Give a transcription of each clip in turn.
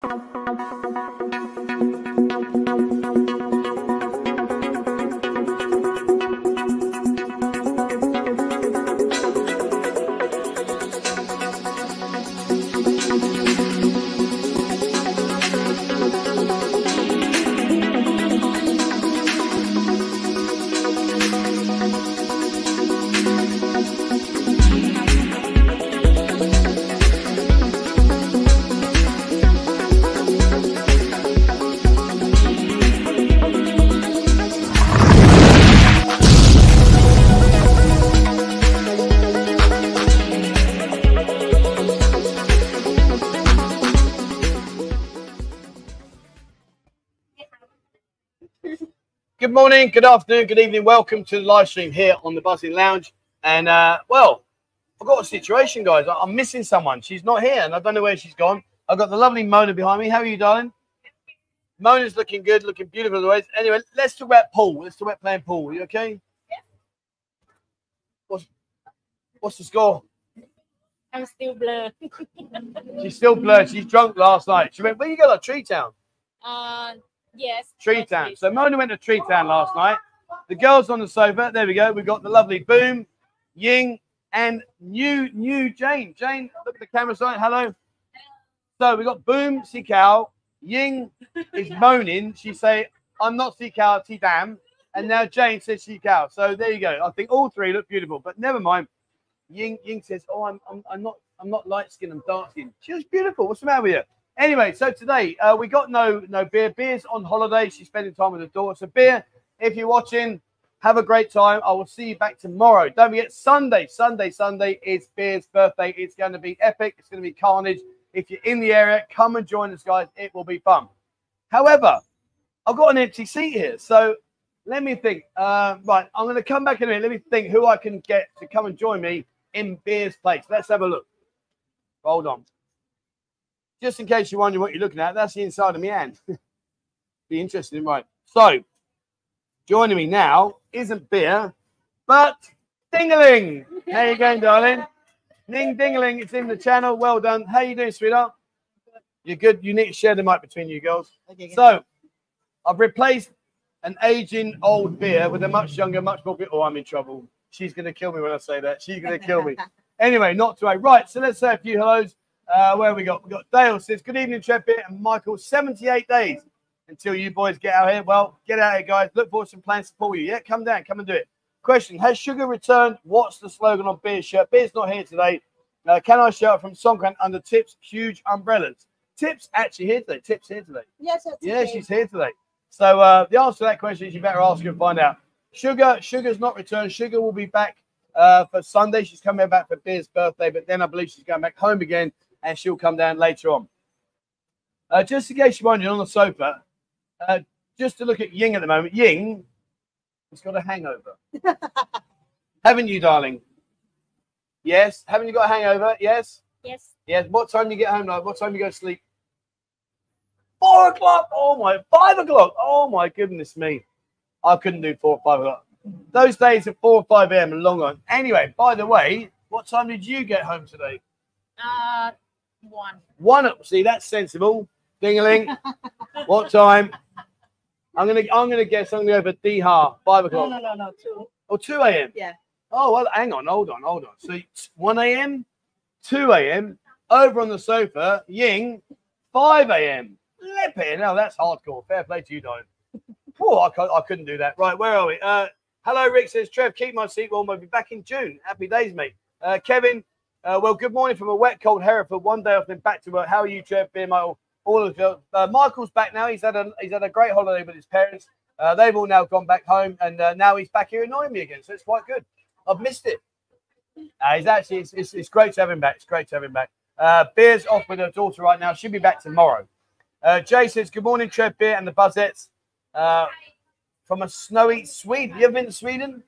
Good morning, good afternoon, good evening. Welcome to the live stream here on the Buzzin Lounge. And uh, well, I've got a situation, guys. I- I'm missing someone. She's not here, and I don't know where she's gone. I've got the lovely Mona behind me. How are you, darling? Mona's looking good, looking beautiful as always. Anyway, let's talk about pool. Let's talk about playing pool. Are you okay? What's what's the score? I'm still blurred. She's still blurred. She's drunk last night. She went, where you go? Like Tree Town. uh, yes. Tree Town. So Mona went to Tree Town last night. The girls on the sofa. There we go. We've got the lovely Boom, Ying, and new new Jane. Jane, look at the camera side. Hello. So we got Boom, Sikao. Ying is moaning. She say, I'm not Sikao, T Dam. And now Jane says Sikao. So there you go. I think all three look beautiful, but never mind. Ying Ying says, Oh, I'm I'm, I'm not I'm not light skinned, I'm dark skinned. She looks beautiful. What's the matter with you? Anyway, so today uh, we got no no beer. Beer's on holiday. She's spending time with her daughter. So beer, if you're watching, have a great time. I will see you back tomorrow. Don't forget Sunday, Sunday, Sunday is Beer's birthday. It's going to be epic. It's going to be carnage. If you're in the area, come and join us, guys. It will be fun. However, I've got an empty seat here, so let me think. Uh, right, I'm going to come back in a minute. Let me think who I can get to come and join me in Beer's place. Let's have a look. Hold on. Just in case you're wondering what you're looking at, that's the inside of my hand. Be interesting, right? So, joining me now isn't beer, but Dingaling. How you going, darling? Ning Dingaling, it's in the channel. Well done. How you doing, sweetheart? You're good. You need to share the mic between you girls. So, I've replaced an aging old beer with a much younger, much more. Oh, I'm in trouble. She's going to kill me when I say that. She's going to kill me. Anyway, not to worry. Right, so let's say a few hellos. Uh, where we got? We got Dale says, Good evening, Trepit and Michael. 78 days until you boys get out here. Well, get out here, guys. Look forward to some plans to support you. Yeah, come down, come and do it. Question Has Sugar returned? What's the slogan on Beer's shirt? Beer's not here today. Uh, can I shout from Songkran under Tips Huge Umbrellas? Tips actually here today. Tips here today. Yes, Yeah, she's here today. So uh, the answer to that question is you better ask her and find out. Sugar, Sugar's not returned. Sugar will be back uh, for Sunday. She's coming back for Beer's birthday, but then I believe she's going back home again, and she'll come down later on. Uh, just in case you're wondering, on the sofa, uh, just to look at Ying at the moment. Ying has got a hangover, haven't you, darling? Yes. Haven't you got a hangover? Yes. Yes. Yes. What time do you get home? Like, what time do you go to sleep? Four o'clock. Oh my, five o'clock. Oh my goodness me. I couldn't do four or five o'clock. Those days at four or five a.m. are long on. Anyway, by the way, what time did you get home today? Uh, one. One. See, that's sensible. Dingaling. what time? I'm gonna. I'm gonna guess. I'm gonna go for D Har. Five o'clock. no, no, no, two. Or two a.m. Yeah. Oh well, hang on. Hold on. Hold on. So one a.m., two a.m. Over on the sofa. Ying. Five a.m. Flipping. Now that's hardcore. Fair play to you, Don. Oh, I, I couldn't do that. Right, where are we? Uh, hello, Rick says, Trev, keep my seat warm. I'll be back in June. Happy days, mate. Uh, Kevin, uh, well, good morning from a wet, cold Hereford. One day off, then back to work. How are you, Trev? Beer, Michael, all of you. Uh, Michael's back now. He's had a he's had a great holiday with his parents. Uh, they've all now gone back home, and uh, now he's back here annoying me again. So it's quite good. I've missed it. Uh, he's actually it's, it's, it's great to have him back. It's great to have him back. Uh, Beer's off with her daughter right now. She'll be back tomorrow. Uh, Jay says, Good morning, Trev Beer and the Buzzettes. Uh, from a snowy Sweden. You ever been to Sweden?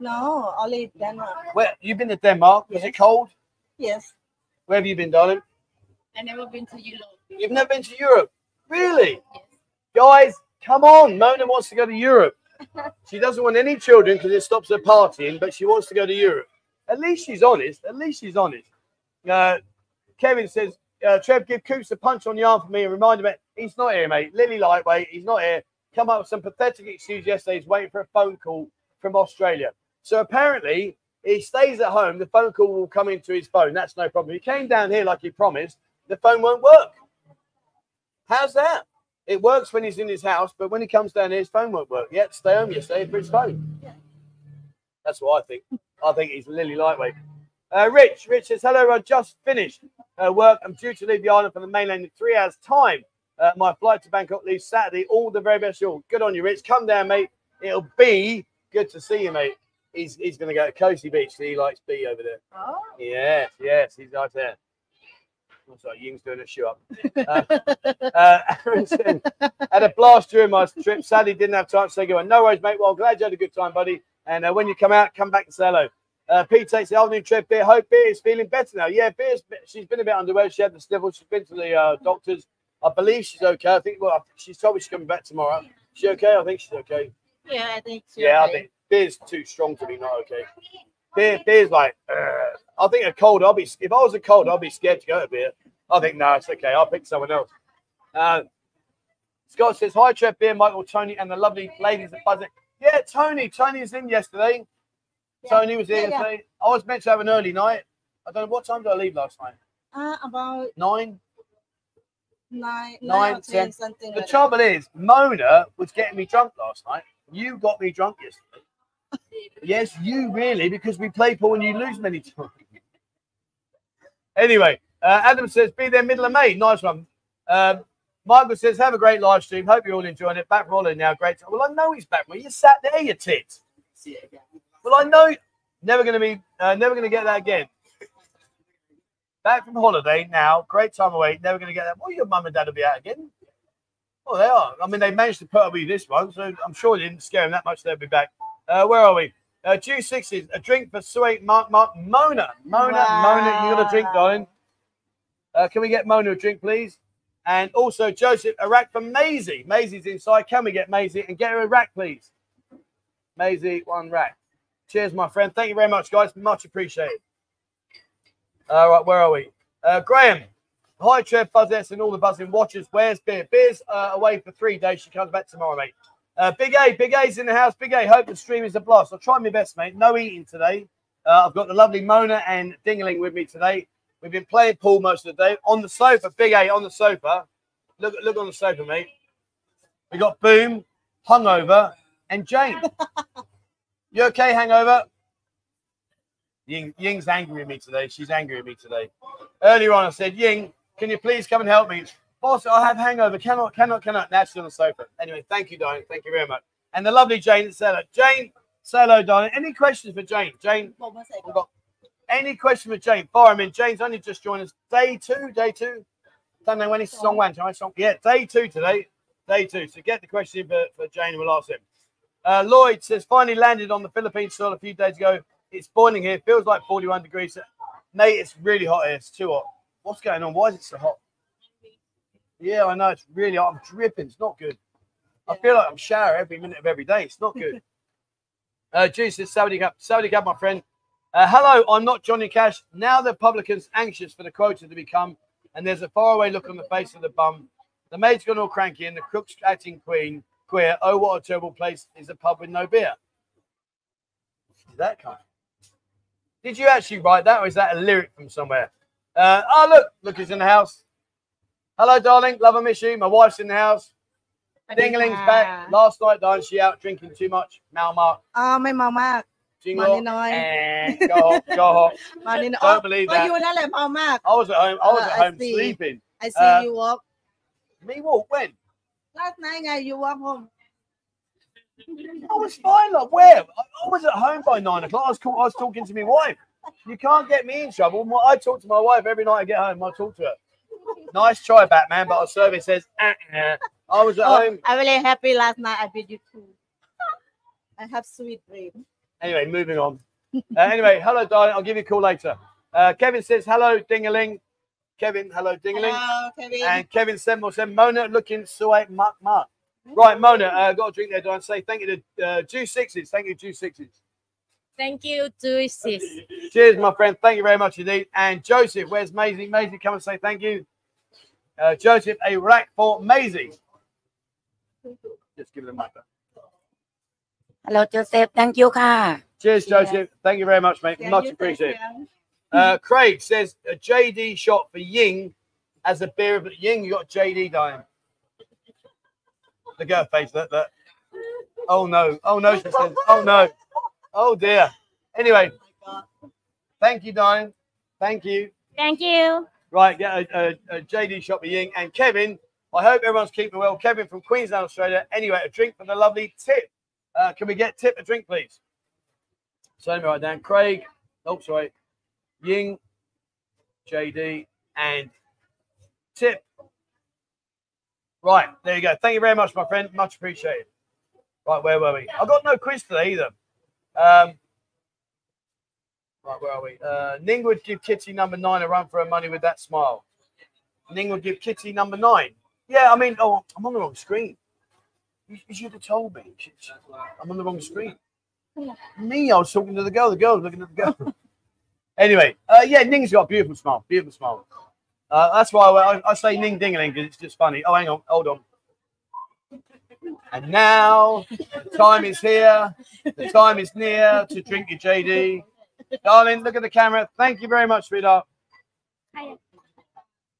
No, only Denmark. Where you've been to Denmark? Was it cold? Yes. Where have you been, darling? I've never been to Europe. You've never been to Europe? Really? Yes. Guys, come on. Mona wants to go to Europe. She doesn't want any children because it stops her partying, but she wants to go to Europe. At least she's honest. At least she's honest. Uh, Kevin says, uh, Trev, give Coops a punch on the arm for me and remind him that he's not here, mate. Lily lightweight, he's not here. Come up with some pathetic excuse yesterday. He's waiting for a phone call from Australia. So apparently, he stays at home. The phone call will come into his phone. That's no problem. He came down here like he promised. The phone won't work. How's that? It works when he's in his house, but when he comes down here, his phone won't work. Yet stay home yesterday for his phone. That's what I think. I think he's Lily lightweight. Uh, Rich, Rich says, hello, I just finished uh, work. I'm due to leave the island for the mainland in three hours' time. Uh, my flight to Bangkok leaves Saturday. All the very best. you all. Good on you, Rich. Come down, mate. It'll be good to see you, mate. He's, he's going to go to Coasty Beach. He likes B over there. Oh. Yes, yes, he's right there. Like Ying's doing a shoe up. Uh, uh, Aaron said, had a blast during my trip. Sadly, didn't have time to say goodbye. No worries, mate. Well, glad you had a good time, buddy. And uh, when you come out, come back and say hello. Uh, Pete takes the afternoon trip. Beer, hope Beer is feeling better now. Yeah, Beer's she's been a bit underway. She had the sniffles. She's been to the uh, doctors. I believe she's okay. I think well, she's told me she's coming back tomorrow. She okay? I think she's okay. Yeah, I think so. Yeah, I think Beer's too strong to be not okay. Beer, Beer's like, uh, I think a cold. I'll be if I was a cold, I'd be scared to go to Beer. I think no, it's okay. I'll pick someone else. Uh, Scott says hi, Trev, Beer, Michael, Tony, and the lovely ladies at Buzzing. Yeah, Tony. Tony was in yesterday. Yeah. Tony was here Yeah, yeah. yesterday. I was meant to have an early night. I don't know what time did I leave last night. Uh, about Nine. nine, Nine, nine or 10. ten, something The like trouble is, Mona was getting me drunk last night. You got me drunk yesterday. Yes, you really, because we play pool and you lose many times. Anyway, uh, Adam says, be there middle of May. Nice one. Um, Michael says, have a great live stream. Hope you're all enjoying it. Back rolling now. Great. Well, I know he's back. Well, you sat there, you tit. Well, I know. Never going to be, uh, never going to get that again. Back from holiday now. Great time away. Never going to get that. Well, your mum and dad will be out again. Well, they are. I mean, they managed to put with this one, so I'm sure it didn't scare them that much. They'll be back. Uh, where are we? Uh, Jew sixes. A drink for sweet Mark, Mark, Mona. Mona, Mona, you got a drink, Wow. darling. Uh, can we get Mona a drink, please? And also Joseph, a rack for Maisie. Maisie's inside. Can we get Maisie and get her a rack, please? Maisie, one rack. Cheers, my friend. Thank you very much, guys. Much appreciated. All right, where are we? Uh, Graham. Hi, Trev, Buzzettes, and all the buzzing watchers. Where's Beer? Beer's uh, away for three days. She comes back tomorrow, mate. Uh, Big A, Big A's in the house. Big A, hope the stream is a blast. I'll try my best, mate. No eating today. Uh, I've got the lovely Mona and Dingling with me today. We've been playing pool most of the day on the sofa. Big A on the sofa. Look, look on the sofa, mate. We got Boom, Hungover, and Jane. you okay, Hangover? Ying, Ying's angry with me today. She's angry with me today. Earlier on, I said, Ying, can you please come and help me? Boss, I have hangover. Cannot, cannot, cannot. Now she's on the sofa. Anyway, thank you, darling. Thank you very much. And the lovely Jane at Cello. Jane, say hello, darling. Any questions for Jane? Jane, bữa sẽ we've got any question for Jane? Fireman, Jane's only just joined us. Day two, day two. Don't know when it's song one, right? Song, yeah, day two today. Day two. So get the question for, for Jane and we'll ask him. Uh, Lloyd says, finally landed on the Philippines soil a few days ago. It's boiling here. Feels like 41 degrees. Mate, it's really hot here. It's too hot. What's going on? Why is it so hot? Yeah, I know. It's really. I'm dripping. It's not good. I feel like I'm shower every minute of every day. It's not good. uh, says, Saudi Cup. Saudi Cup, my friend. Uh, hello, I'm not Johnny Cash. Now the publican's anxious for the quota to become, and there's a faraway look on the face of the bum. The maid's gone all cranky, and the cook's acting queen queer. Oh, what a terrible place is a pub with no beer. Did that come? Did you actually write that, or is that a lyric from somewhere? Uh, oh, look, look, he's in the house. Hello, darling. Love and miss you. My wife's in the house. Dingling's back. Last night, Diane, she out drinking too much. Mal Mark. Oh, my Mal Mark. Jingle. Eh, go hot, go hot. Don't believe oh, oh, that. Oh, you were not at Mark. I was at home. I was at uh, home sleeping. I see uh, you walk. Me walk when? Last night, I you walk home. I was fine. Like where? I, was at home by nine o'clock. I was, I was talking to my wife. You can't get me in trouble. I talk to my wife every night I get home. I talk to her. Nice try, Batman. But our service says, uh, uh. I was at oh, home. I'm really happy last night I beat you too I have sweet dream Anyway, moving on. Uh, anyway, hello, darling. I'll give you a call later. Uh, Kevin says, hello, dingaling. Kevin, hello, dingaling. hello Kevin And Kevin Semble said, Mona looking sweet, muck, muck. Right, Mona, uh, got a drink there, darling. Say thank you to uh, Jew Sixes. Thank you, Jew Sixes. Thank you, Juices. Cheers, my friend. Thank you very much indeed. And Joseph, where's Maisie? Maisie, come and say thank you. Uh, Joseph, a rack for Maisie. Just give it a mic. Hello Joseph thank you ค่ะ Cheers, Yeah. Joseph. Thank you very much, mate. Yeah, Much appreciated. Uh, Craig says a JD shot for Ying as a beer of Ying. You got JD dying. Look at her face. Look, look. Oh no. Oh no. She says. Oh no. Oh dear. Anyway, Oh thank you, Diane. Thank you. Thank you. Right, get a, a, a JD shot for Ying and Kevin. I hope everyone's keeping well. Kevin from Queensland, Australia. Anyway, a drink for the lovely Tip. Uh, can we get Tip a drink, please? So me write down Craig. Oh, sorry. Ying, JD, and Tip. Right, there you go. Thank you very much, my friend. Much appreciated. Right, where were we? I got no quiz today either. Um, right, where are we? Uh, Ning would give Kitty number nine a run for her money with that smile. Ning would give Kitty number nine. Yeah, I mean, oh, I'm on the wrong screen. You, should have told me. I'm on the wrong screen. Me, I was talking to the girl. The girl was looking at the girl. anyway, uh, yeah, Ning's got a beautiful smile. Beautiful smile. Uh, that's why I, I say Ning Dingaling because it's just funny. Oh, hang on, hold on. And now the time is here. The time is near to drink your JD. Darling, look at the camera. Thank you very much, sweetheart. Hi.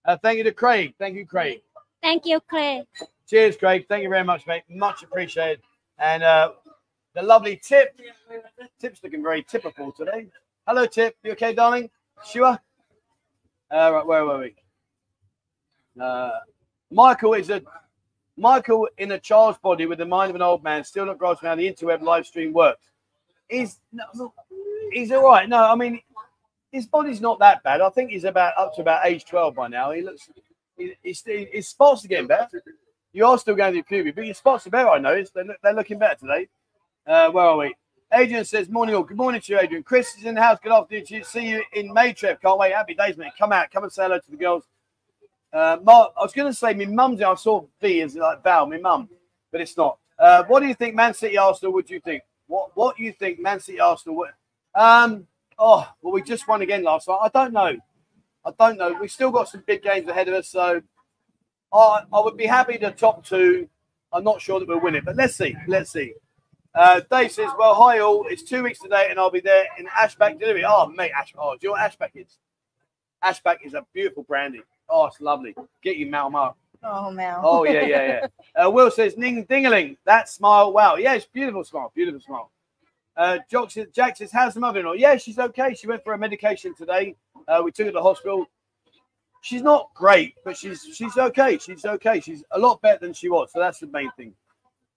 Uh, thank you to Craig. Thank you, Craig. Thank you, Craig. Cheers, Craig. Thank you very much, mate. Much appreciated. And uh, the lovely Tip. Tip's looking very typical today. Hello, Tip. You okay, darling? Sure. Uh, right, where were we? Uh, Michael is a Michael in a child's body with the mind of an old man. Still not grasping how the interweb live stream works. No, no, he's all right. No, I mean his body's not that bad. I think he's about up to about age twelve by now. He looks he, he's, his spots are getting better. You are still going to puberty, but your spots are better. I noticed they're, they're looking better today. Uh, where are we? Adrian says, Morning all. Good morning to you, Adrian. Chris is in the house. Good afternoon to you. See you in May trip. Can't wait. Happy days, mate. Come out. Come and say hello to the girls. Uh, Mark, I was going to say, my mum's I saw V as like Val, my mum, but it's not. Uh, what do you think, Man City Arsenal? What do you think? What What do you think, Man City Arsenal? What, um, oh, well, we just won again last night. I don't know. I don't know. We've still got some big games ahead of us, so I, I would be happy to top two. I'm not sure that we'll win it, but let's see. Let's see. Uh, Dave says, "Well, hi all. It's two weeks today, and I'll be there in Asbach delivery. Oh, mate, Ash. Oh, do you know what Asbach is? Asbach is a beautiful brandy. Oh, it's lovely. Get you Mal Mark. Oh man. Oh yeah, yeah, yeah. Uh, Will says, "Ning dingaling, that smile. Wow, yeah, it's beautiful smile. Beautiful smile." Uh, Jack says, Jack says, "How's the mother-in-law? Yeah, she's okay. She went for a medication today. Uh, we took her to the hospital. She's not great, but she's she's okay. She's okay. She's a lot better than she was. So that's the main thing."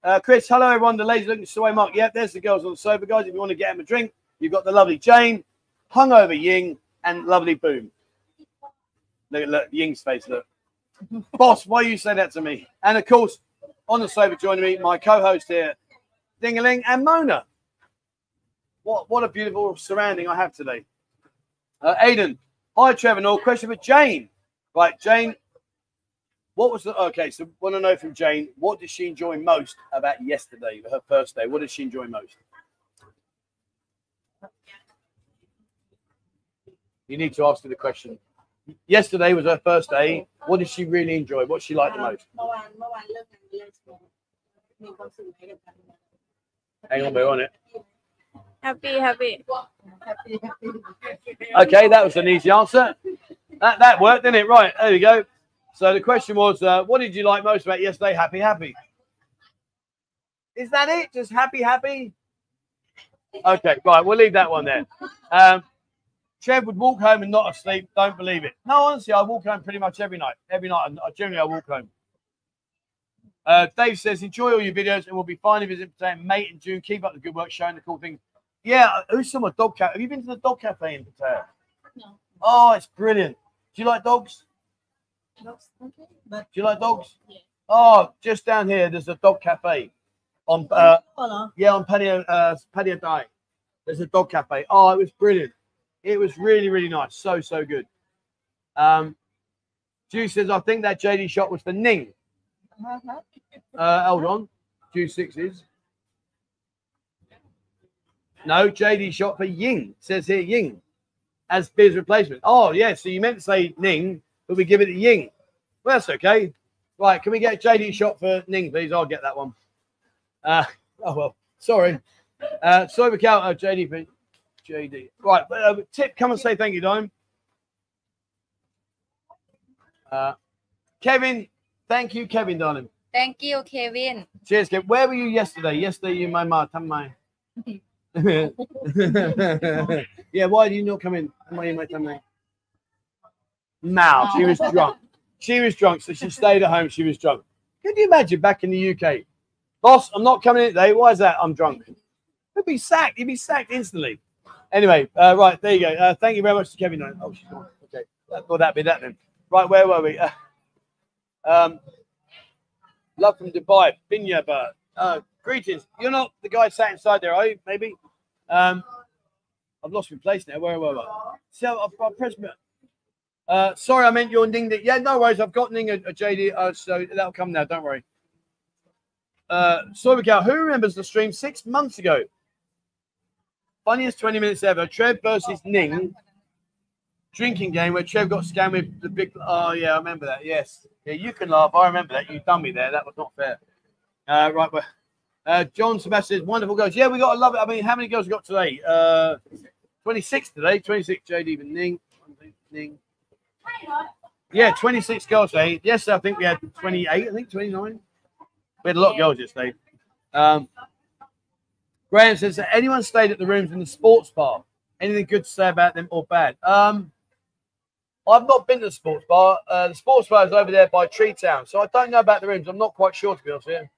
Uh, Chris, hello everyone. The ladies looking away, Mark. Yep, there's the girls on the sofa, guys. If you want to get them a drink, you've got the lovely Jane, hungover Ying, and lovely Boom. Look at look, Ying's face. Look, boss, why you say that to me? And of course, on the sofa joining me, my co-host here, Dingaling and Mona. What what a beautiful surrounding I have today. Uh, Aiden, hi Trevor. No question for Jane. Right, Jane. What was the okay? So want to know from Jane, what did she enjoy most about yesterday, her first day? What did she enjoy most? You need to ask her the question. Yesterday was her first day. What did she really enjoy? What she liked the most? Hang on, we're on it. Happy, happy. Happy, happy. Okay, that was an easy answer. That that worked, didn't it? Right, there we go. So the question was, uh, what did you like most about yesterday? Happy, happy. Is that it? Just happy, happy? Okay, right. We'll leave that one there. Um, Trev would walk home and not asleep. Don't believe it. No, honestly, I walk home pretty much every night. Every night, I generally I walk home. Uh, Dave says, enjoy all your videos and we'll be fine if it's in Mate and June. Keep up the good work, showing the cool things. Yeah, who's some dog cafe? Have you been to the dog cafe in Pattaya? No. Oh, it's brilliant. Do you like dogs? Dogs, okay, but Do you like dogs? Yeah. Oh, just down here, there's a dog cafe. On uh, yeah, on Pattaya uh, Pattaya Tai. There's a dog cafe. Oh, it was brilliant. It was really, really nice. So, so good. Um, Juice says, I think that JD shot was for Ning. Uh-huh. Uh, hold on. Juice sixes. No, JD shot for Ying. Says here Ying as Beer's replacement. Oh, yeah. So you meant to say Ning, but we give it to Ying. Well, that's okay. Right, can we get JD shot for Ning, please? I'll get that one. Uh, oh well, sorry. Uh, sorry, Mikhail, uh, JD. JD. Right, uh, Tip, come and say thank you, Dime. Uh, Kevin, thank you, Kevin, darling. Thank you, Kevin. Cheers, Kevin. Where were you yesterday? Yesterday, you my ma, mai. yeah, why did you not come in? Tam mai, mai, tam mai. Now, she was drunk. She was drunk, so she stayed at home. She was drunk. Can you imagine back in the UK? Boss, I'm not coming in today. Why is that? I'm drunk. He'd be sacked. He'd be sacked instantly. Anyway, uh, right, there you go. Uh, thank you very much to Kevin. Oh, she's gone. Okay. That, thought that'd be that then. Right, where were we? Uh, um, love from Dubai. Binya Bird. Uh, greetings. You're not the guy sat inside there, are you? Maybe. Um, I've lost my place now. Where were I? So I've, I've pressed. my- Uh, sorry, I meant your Ning. Yeah, no worries. I've got Ning a, a JD, uh, so that'll come now. Don't worry. Uh, Soy Cow, who remembers the stream six months ago? Funniest 20 minutes ever. Trev versus Ning drinking game where Trev got scammed with the big. Oh, yeah, I remember that. Yes. Yeah, you can laugh. I remember that. You done me there. That was not fair. Uh, right. Well, uh, John Sebastian wonderful girls. Yeah, we got to love it. I mean, how many girls we got today? Uh, 26 today. 26 JD and Ning. Ning. Yeah, 26 girls today. Yes, I think we had 28. I think 29. We had a lot of girls yesterday. Um, Graham says, "Has anyone stayed at the rooms in the sports bar? Anything good to say about them or bad? Um, I've not been to the sports bar. Uh, the sports bar is over there by Tree Town, so I don't know about the rooms. I'm not quite sure to be honest with you.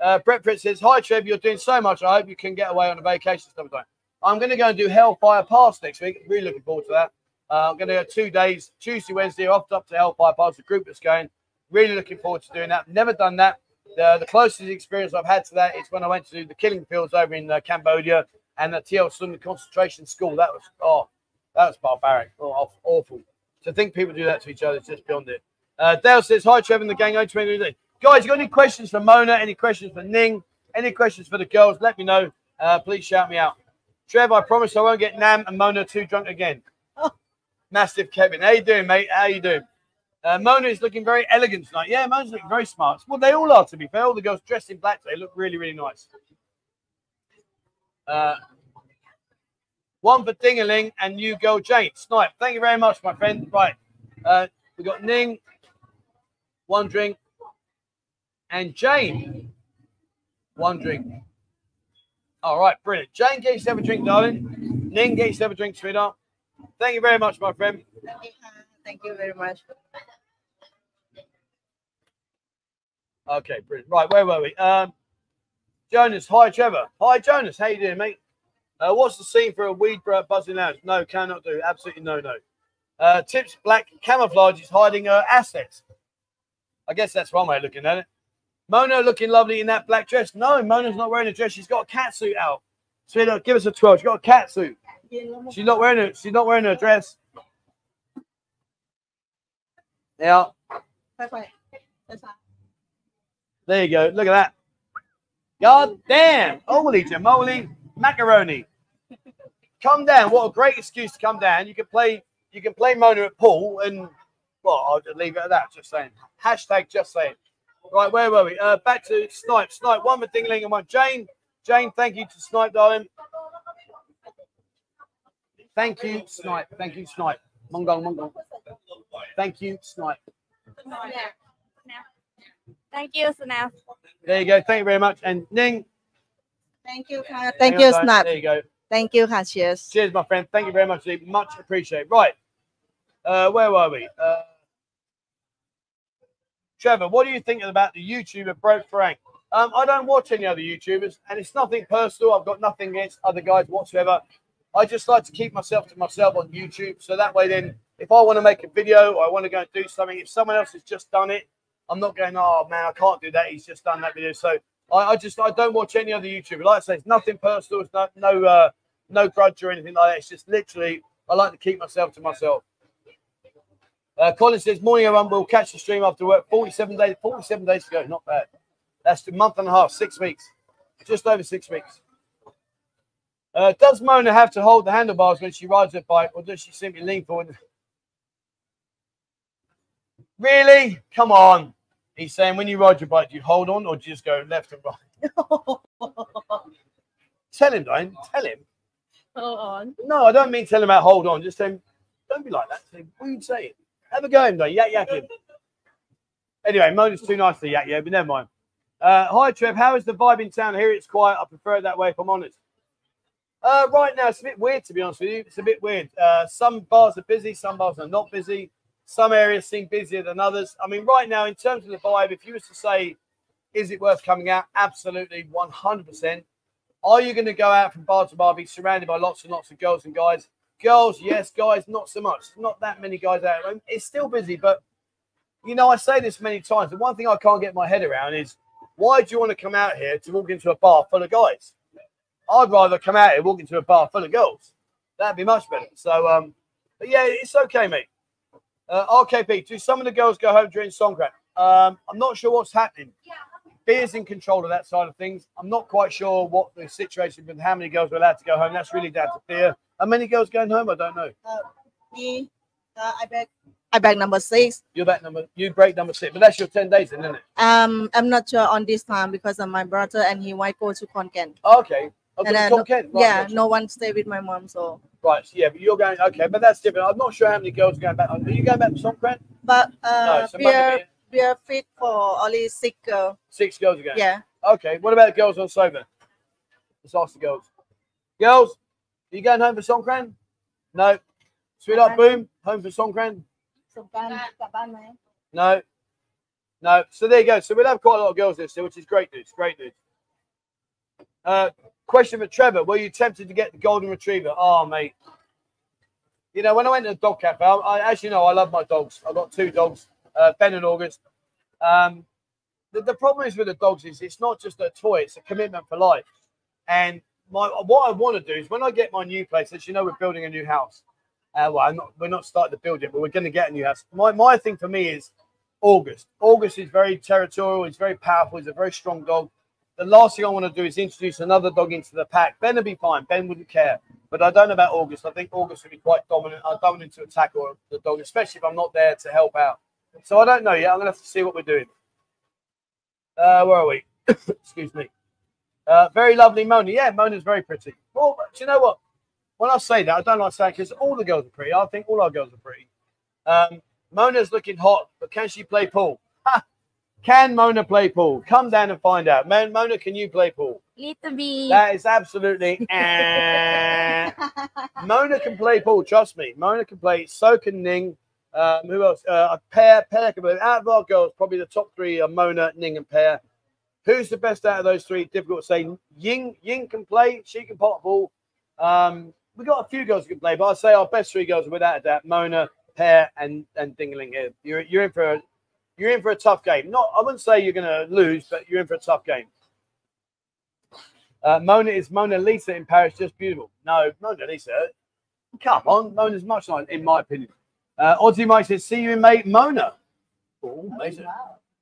Uh, Brett Fritz says, "Hi Trev, you're doing so much. I hope you can get away on a vacation sometime. I'm going to go and do Hellfire Pass next week. Really looking forward to that. Uh, I'm going to go two days, Tuesday, Wednesday, off up to Hellfire Pass. The group that's going. Really looking forward to doing that. Never done that. The, the closest experience I've had to that is when I went to the killing fields over in uh, Cambodia and the Tuol Sleng concentration school. That was oh, that was barbaric. Oh, aw- awful. To think people do that to each other is just beyond it. Uh, Dale says, "Hi, Trevor and the gang. 020 Guys, you got any questions for Mona? Any questions for Ning? Any questions for the girls? Let me know. Uh, please shout me out. Trev, I promise I won't get Nam and Mona too drunk again. Massive Kevin. How you doing, mate? How you doing? Uh, Mona is looking very elegant tonight. Yeah, Mona's looking very smart. Well, they all are, to be fair. All the girls dressed in black, they look really, really nice. Uh, one for Dingaling and you girl Jane. Snipe. Thank you very much, my friend. Right. Uh, we got Ning, one drink, and Jane, one drink. All right, brilliant. Jane, get yourself a drink, darling. Ning, get yourself a drink, sweetheart. Thank you very much, my friend. Thank you very much. Okay, brilliant. Right, where were we? Um, Jonas, hi Trevor. Hi Jonas, how you doing, mate? Uh, what's the scene for a weed bro buzzing lounge? No, cannot do. Absolutely no, no. Uh, Tips Black camouflage is hiding her assets. I guess that's one way of looking at it. Mona looking lovely in that black dress. No, Mona's not wearing a dress. She's got a cat suit out. Sweetheart, give us a 12. She's got a cat suit. She's not wearing it. She's not wearing a dress. All. There you go. Look at that. God damn. Holy jamoly macaroni. Come down. What a great excuse to come down. You can play you can play Mona at pool and well, I'll just leave it at that. Just saying. Hashtag just saying. Right, where were we? Uh back to Snipe. Snipe, one for Dingling and one. Jane. Jane, thank you to Snipe, darling. Thank you, Snipe. Thank you, Snipe. Mongong, Mongong. Thank you, Snipe. Thank you, Snap. There you go. Thank you very much. And Ning. Thank you, Ka. Thank you, darling. Snap. There you go. Thank you, Ka. Cheers. Cheers, my friend. Thank you very much. Much appreciated. Right. Uh, where were we? Uh, Trevor, what do you think about the YouTuber Broke Frank? Um, I don't watch any other YouTubers, and it's nothing personal. I've got nothing against other guys whatsoever. I just like to keep myself to myself on YouTube, so that way, then, if I want to make a video or I want to go and do something, if someone else has just done it, I'm not going, oh man, I can't do that. He's just done that video. So I, I just I don't watch any other YouTuber. Like I say, it's nothing personal. It's no no uh, no grudge or anything like that. It's just literally I like to keep myself to myself. Uh, Colin says, morning everyone. We'll catch the stream after work. 47 days, 47 days to go. Not bad. That's a month and a half, six weeks. Just over six weeks. Uh, does Mona have to hold the handlebars when she rides her bike, or does she simply lean forward? Really? Come on. He's saying when you ride your bike, do you hold on or do you just go left and right? Tell him, Diane. Tell him. Hold on. No, I don't mean tell him about hold on. Just tell him, don't be like that. Say, what are you saying? Have a go, him, though. Yak yak him. Anyway, Mona's too nice to yak yeah, but never mind. Uh, hi, Trev. How is the vibe in town? Here it's quiet. I prefer it that way, if I'm honest. Uh, right now, it's a bit weird, to be honest with you. It's a bit weird. Uh, some bars are busy, some bars are not busy. Some areas seem busier than others. I mean, right now, in terms of the vibe, if you was to say, is it worth coming out? Absolutely, 100%. Are you going to go out from bar to bar, be surrounded by lots and lots of girls and guys? Girls, yes. Guys, not so much. Not that many guys out. It's still busy, but you know, I say this many times. The one thing I can't get my head around is why do you want to come out here to walk into a bar full of guys? I'd rather come out here walk into a bar full of girls. That'd be much better. So, um, but yeah, it's okay, mate. Uh, RKP, do some of the girls go home during Songkran? Um, I'm not sure what's happening. Beer's in control of that side of things. I'm not quite sure what the situation with how many girls are allowed to go home. That's really down to Beer. How many girls going home? I don't know. Uh, me, uh, I beg, I beg number six. You're that number. You break number six, but that's your ten days, then, isn't it? Um, I'm not sure on this time because of my brother and he might go to Khon Kaen. Okay. Okay, And Tom no- Right, yeah, no one stay with my mom, so. Right. so yeah, but you're going. Okay, but that's different. I'm not sure how many girls are going back. Are you going back to Songkran? But No. uh, So beer, beer. beer fit for only six girls. Six girls are going. Yeah. Okay. What about the girls on sofa? Let's ask the girls. Girls, are you going home for Songkran? No. Sweetheart, boom. Home for Songkran? No. No. So there you go. So we'll have quite a lot of girls this year, which is great news. Great news. Uh, question for Trevor: Were you tempted to get the golden retriever? Oh, mate. You know, when I went to the dog cafe, I, I, as you know, I love my dogs. I've got two dogs, uh, Ben and August. Um, the, the problem is with the dogs is it's not just a toy; it's a commitment for life. And my what I want to do is when I get my new place, as you know, we're building a new house. Uh, well, I'm not, we're not starting to build it, but we're going to get a new house. My my thing for me is August. August is very territorial. He's very powerful. He's a very strong dog. The last thing I want to do is introduce another dog into the pack. Ben would be fine. Ben wouldn't care. But I don't know about August. I think August would be quite dominant. I'm dominant to attack or the dog, especially if I'm not there to help out. So I don't know yet. I'm going to have to see what we're doing. Uh, where are we? Excuse me. Uh, very lovely Mona. Yeah, Mona's very pretty. Well, do you know what? When I say that, I don't like saying because all the girls are pretty. I think all our girls are pretty. Um, Mona's looking hot, but can she play pool? Can Mona play pool? Come down and find out. Man, Mona, can you play pool? Little bit. That is absolutely. eh. Mona can play pool. Trust me. Mona can play. So can Ning. Um, who else? Uh, a pair. Pair can play. Out of our girls, probably the top three are Mona, Ning, and Pair. Who's the best out of those three? Difficult to say. Ying, Ying can play. She can pot ball. Um, we got a few girls who can play, but I'd say our best three girls without a doubt Mona, Pear, and and Dingaling here. You're you're in for a you're in for a tough game. Not I wouldn't say you're going to lose, but you're in for a tough game. Uh, Mona is Mona Lisa in Paris, just beautiful. No, Mona Lisa, come on, Mona's much nicer, in my opinion. Uh, Aussie Mike says, "See you in May, Mona." Oh, amazing.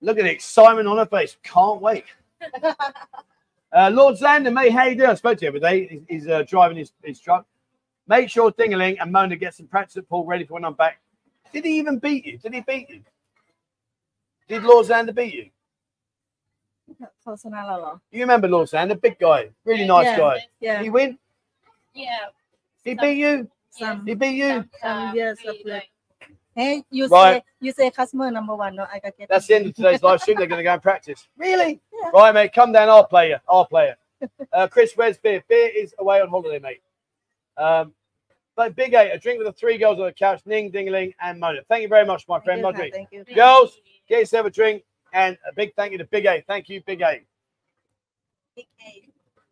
Look at the excitement on her face. Can't wait. uh, Lord Zander, mate, how you doing? I spoke to you every day. He's, he's uh, driving his, his truck. Make sure Dingaling and Mona get some practice at Paul ready for when I'm back. Did he even beat you? Did he beat you? Did Lord Zander beat you? You remember Lord Zander, big guy, really nice yeah, guy. Yeah. He win? Yeah. He beat you? Some. He beat you? Some, yes, yeah, hey, you Right. say you say customer number one, no, I got get. That's the end of today's live stream. They're going to go and practice. Really? Yeah. Right, mate. Come down. Our player. Our player. Uh, Chris, where's beer? Beer is away on holiday, mate. Um, but Big Eight, a drink with the three girls on the couch, Ning, Dingaling, and Mona. Thank you very much, my friend. Thank you, thank you. Girls, get yourself a drink, and a big thank you to Big Eight. Thank you, Big Eight.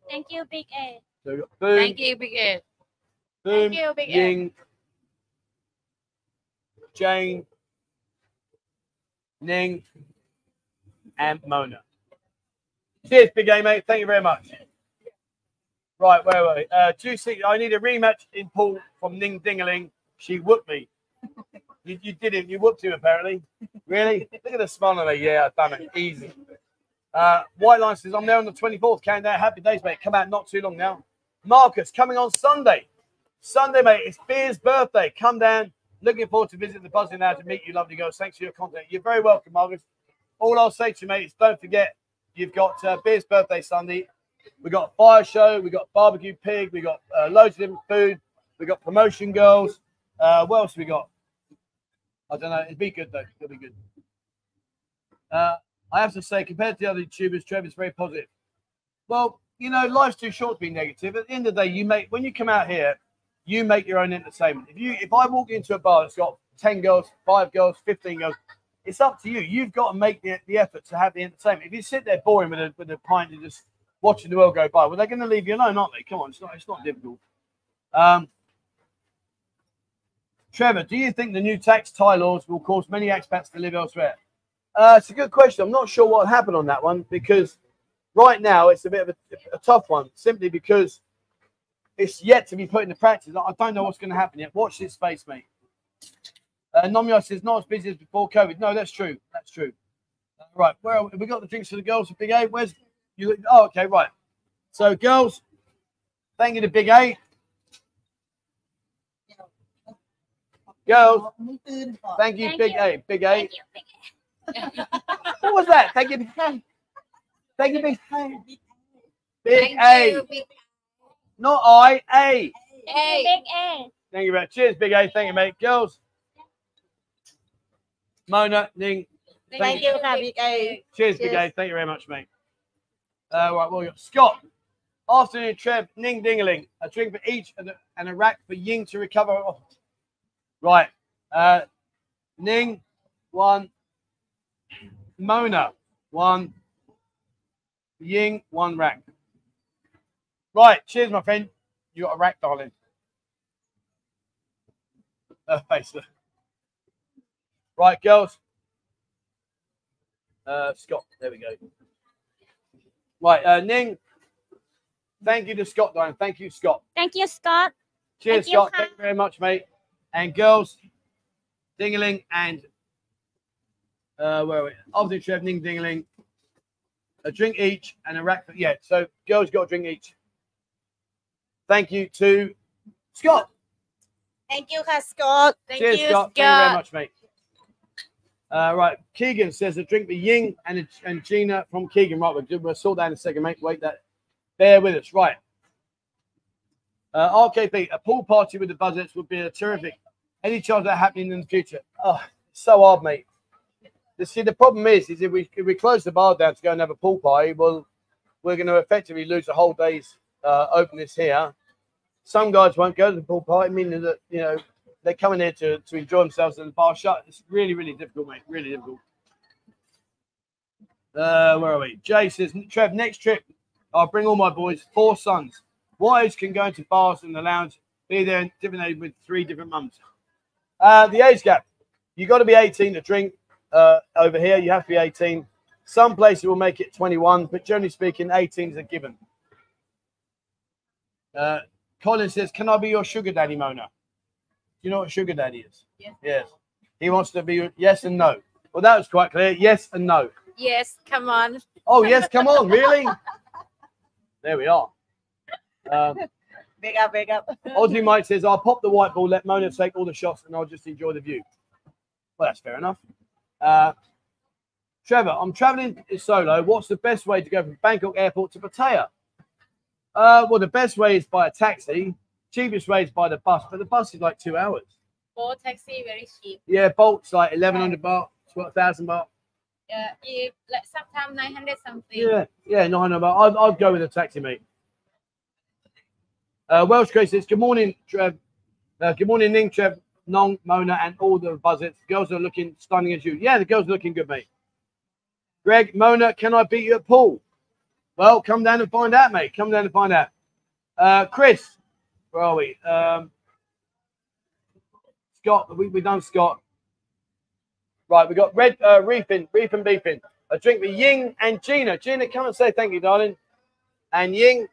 Thank you, Big A. So, we've got boom, Thank you, Big Ed. boom, Thank you, Big A. Jane, Ning, and Mona. Cheers, Big A, mate. Thank you very much. Right, where were we? Uh, Juicy, I need a rematch in pool from Ning Dingaling. She whooped me. You, you did it. You whooped him, apparently. Really? Look at the smile on her. Yeah, I've done it. Easy. Uh, White Line says, I'm there on the 24th. Countdown. Happy days, mate. Come out not too long now. Marcus, coming on Sunday. Sunday, mate. It's Beer's birthday. Come down. Looking forward to visiting the Buzzin Lounge to meet you, lovely girls. Thanks for your content. You're very welcome, Margaret. All I'll say to you, mate, is don't forget you've got uh, Beer's birthday Sunday. We got a fire show. We got barbecue pig. We got uh, loads of different food. We got promotion girls. Uh, what else we got? I don't know. It'd be good though. It'll be good. Uh, I have to say, compared to the other YouTubers, Trevor's very positive. Well, you know, life's too short to be negative. At the end of the day, you make when you come out here, you make your own entertainment. If you if I walk into a bar that's got 10 girls, five girls, 15 girls, it's up to you. You've got to make the, the effort to have the entertainment. If you sit there boring with a with a pint and just watching the world go by, well, they're going to leave you alone, aren't they? Come on, it's not it's not difficult. Um, Trevor, do you think the new tax tie laws will cause many expats to live elsewhere? Uh, it's a good question. I'm not sure what happened on that one because right now it's a bit of a, a tough one simply because it's yet to be put into practice. I don't know what's going to happen yet. Watch this space, mate. Uh, Nomio says not as busy as before COVID. No, that's true. That's true. Uh, right, where are we? we got the drinks for the girls. For Big A, where's you? Oh, okay, right. So, girls, thank you to Big A. Girls, thank you, Thank Big you. A. Big A. Thank you. Big A. What was that? Thank you, Big A. Thank you, Big A. Big A. you, Not I, A. A. Big A. Thank you, mate. Cheers, Big A. Thank you, mate. Girls. Mona, Ning. Thank Thank you, Ka, Big A. Cheers, Big A. Thank you very much, mate. Uh, right, well, we got Scott. Afternoon, Trev, Ning Dingaling. A drink for each and a, and a rack for Ying to recover. Oh. Right. Uh, Ning, one. Mona, one. Ying, one rack. Right. Cheers, my friend. You got a rack, darling. Uh, face. Right, girls. Uh, Scott. There we go. Right, uh, Ning. Thank you to Scott, Diane. Thank you, Scott. Thank you, Scott. Cheers, Thank Scott. Han. Thank you very much, mate. And girls, Dingaling and uh, where are we? Obviously, Trev, Ning, Dingaling. A drink each and a rack. For, yeah, so girls got a drink each. Thank you to Scott. Thank you, Scott. Thank Cheers, you, Scott. Thank you very much, mate. Uh, right, Keegan says a drink for Ying and and Gina from Keegan. Right, we'll, we'll sort that in a second, mate. Wait, that. Bear with us. Right. Uh, RKP, a pool party with the buzzards would be a terrific. Any chance of that happening in the future? Oh, so hard, mate. You see, the problem is, is if we if we close the bar down to go and have a pool party, well, we're going to effectively lose a whole day's uh, openness here. Some guys won't go to the pool party, meaning that you know they're coming here to, to enjoy themselves and the bar shut. It's really, really difficult, mate. Really difficult. Uh, where are we? Jay says, Trev, next trip, I'll bring all my boys, four sons. Wives can go into bars and the lounge, be there age with three different mums. Uh, the age gap, you got to be 18 to drink. Uh, over here, you have to be 18. Some places will make it 21, but generally speaking, 18 is a given. Uh, Colin says, Can I be your sugar daddy, Mona? Do you know what sugar daddy is? Yes. Yes. He wants to be yes and no. Well, that was quite clear. Yes and no. Yes, come on. Oh, yes, come on, really? There we are. Um, Big up, big up. Aussie Mike says, I'll pop the white ball, let Mona take all the shots, and I'll just enjoy the view. Well, that's fair enough. Uh, Trevor, I'm traveling solo. What's the best way to go from Bangkok airport to Pattaya? Uh, well, the best way is by a taxi. Cheapest way is by the bus, but the bus is like two hours. Boat taxi very cheap. Yeah, Bolt's like 1100 baht, 12,000 baht. Yeah, if like sometimes 900 something. Yeah, yeah, 900 baht. I'd, I'd go with a taxi, mate. Uh, Welsh Grace says, Good morning, Trev. Uh, good morning, Ning, Trev, Nong, Mona, and all the buzzets. Girls are looking stunning as you. Yeah, the girls are looking good, mate. Greg, Mona, can I beat you at pool? Well, come down and find out, mate. Come down and find out. Uh, Chris, where are we? Um, Scott, we, we done Scott. Right, we got red uh, reefing, reefing beefing. A drink with Ying and Gina. Gina, come and say thank you, darling. And Ying.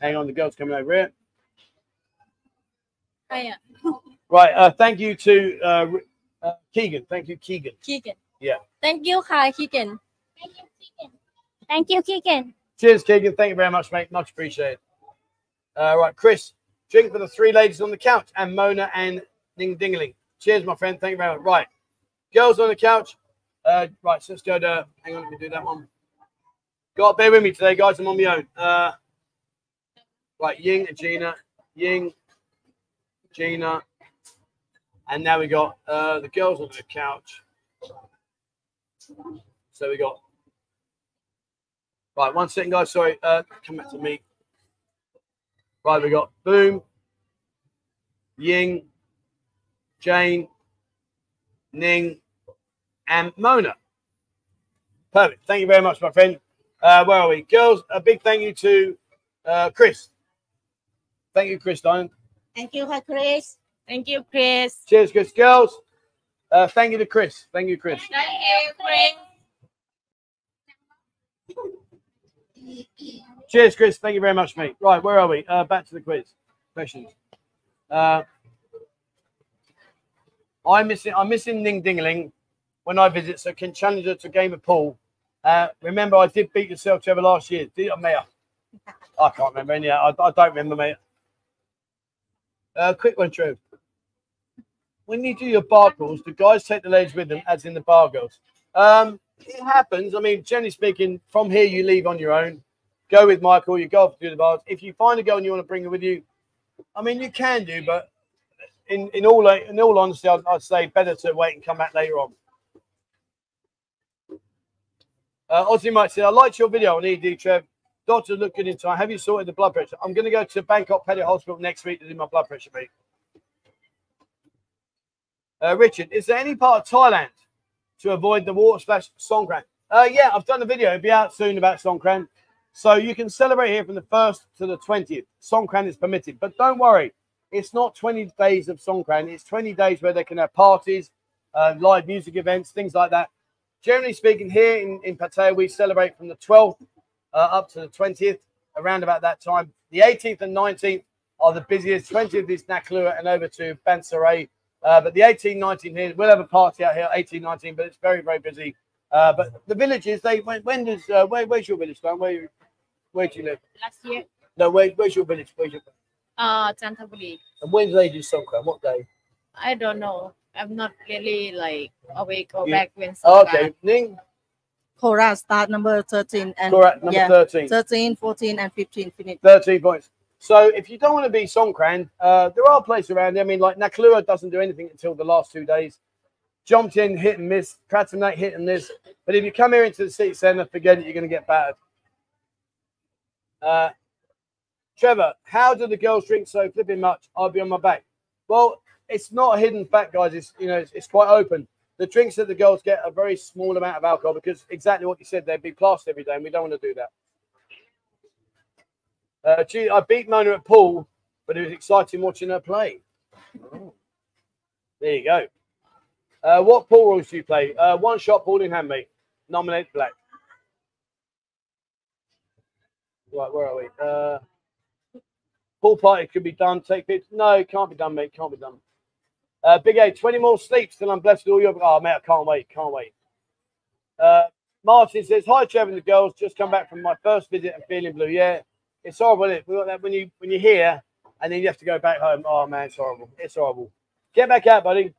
Hang on, the girl's coming over here. Hiya. Right, uh, thank you to uh, uh, Keegan. Thank you, Keegan. Keegan. Yeah. Thank you, Kai Keegan. Thank you, Keegan. Thank you, Keegan. Cheers, Keegan. Thank you very much, mate. Much appreciated. Uh, right, Chris. Drink for the three ladies on the couch and Mona and Ding Dingling. Cheers, my friend. Thank you very much. Right. Girls on the couch. Uh, right, so let's go to. Hang on, let me do that one. Got bear with me today, guys. I'm on my own. Uh, right, Ying and Gina. Ying, Gina. And now we got uh, the girls on the couch. So we got. Right, one second, guys. Sorry. Uh, come back to me. Right, we got Boom, Ying, Jane, Ning, and Mona. Perfect. Thank you very much, my friend. Uh, where are we? Girls, a big thank you to uh, Chris. Thank you, Chris Diamond. Thank you, Chris. Thank you, Chris. Cheers, Chris. Girls, uh, thank you to Chris. Thank you, Chris. Thank you, Chris. Cheers, Chris. Thank you very much, mate. Right, where are we? Uh, back to the quiz questions. Uh, I'm missing. I'm missing Ning Dingling when I visit, so can challenge her to a game of pool. Uh, remember, I did beat yourself, Trevor, last year. Did I, mate? I can't remember. Yeah, I, I don't remember, mate. Uh, quick one, Trev. When you do your bar calls, do guys take the ladies with them, as in the bar girls? Um, it happens. I mean, generally speaking, from here you leave on your own. Go with Michael. You go off to the bars. If you find a girl and you want to bring her with you, I mean, you can do, but in in all in all honesty, I'd, I'd say better to wait and come back later on. Uh, Ozzy might say, I liked your video on ED, Trev. Doctor look good in time. Have you sorted the blood pressure? I'm going to go to Bangkok Pedic Hospital next week to do my blood pressure, mate. Uh, Richard, is there any part of Thailand to avoid the water splash Songkran? Uh, yeah, I've done a video. It'll be out soon about Songkran. So you can celebrate here from the 1st to the 20th. Songkran is permitted. But don't worry, it's not 20 days of Songkran. It's 20 days where they can have parties, uh, live music events, things like that. Generally speaking, here in, in Pattaya, we celebrate from the 12th uh, up to the 20th, around about that time. The 18th and 19th are the busiest. 20th is Naklua and over to Bang Saray. Uh, but the 18, 19 here, we'll have a party out here, 18, 19, but it's very, very busy. Uh, but the villages, they when, when does uh, where, where's your village, Don? Where where do you live? Last year, No, where, where's your village? Where's your uh, Chantaburi. and when do they do Songkran? What day? I don't know. I'm not really like awake or Yeah. back when. Oh, Songkran. okay, Ning, Korat start number 13 and correct, number yeah, 13. 13, 14, and 15 finish. 13 points. So if you don't want to be Songkran, uh, there are places around there. I mean, like Naklua doesn't do anything until the last two days. Jomtien, hit and miss. Pratamnak hit and miss. But if you come here into the city centre, forget it, you're going to get battered. Uh, Trevor, how do the girls drink so flipping much? I'll be on my back. Well, it's not a hidden fact, guys. It's you know it's, it's quite open. The drinks that the girls get a very small amount of alcohol because exactly what you said, they'd be plastered every day, and we don't want to do that. Uh, gee, I beat Mona at pool, but it was exciting watching her play. Oh. There you go. Uh, what pool rules do you play? Uh, one shot pool in hand, mate. Nominate black. Right, where are we? Uh, pool party could be done. Take pictures. No, it can't be done, mate. Can't be done. Uh, Big A, 20 more sleeps till I'm blessed with all your. Oh, mate, I can't wait. Can't wait. Uh, Martin says, Hi, Trevor and the girls. Just come back from my first visit and feeling blue. Yeah, it's horrible. Isn't it? We got that when you when you're here and then you have to go back home. Oh man, it's horrible. It's horrible. Get back out, buddy.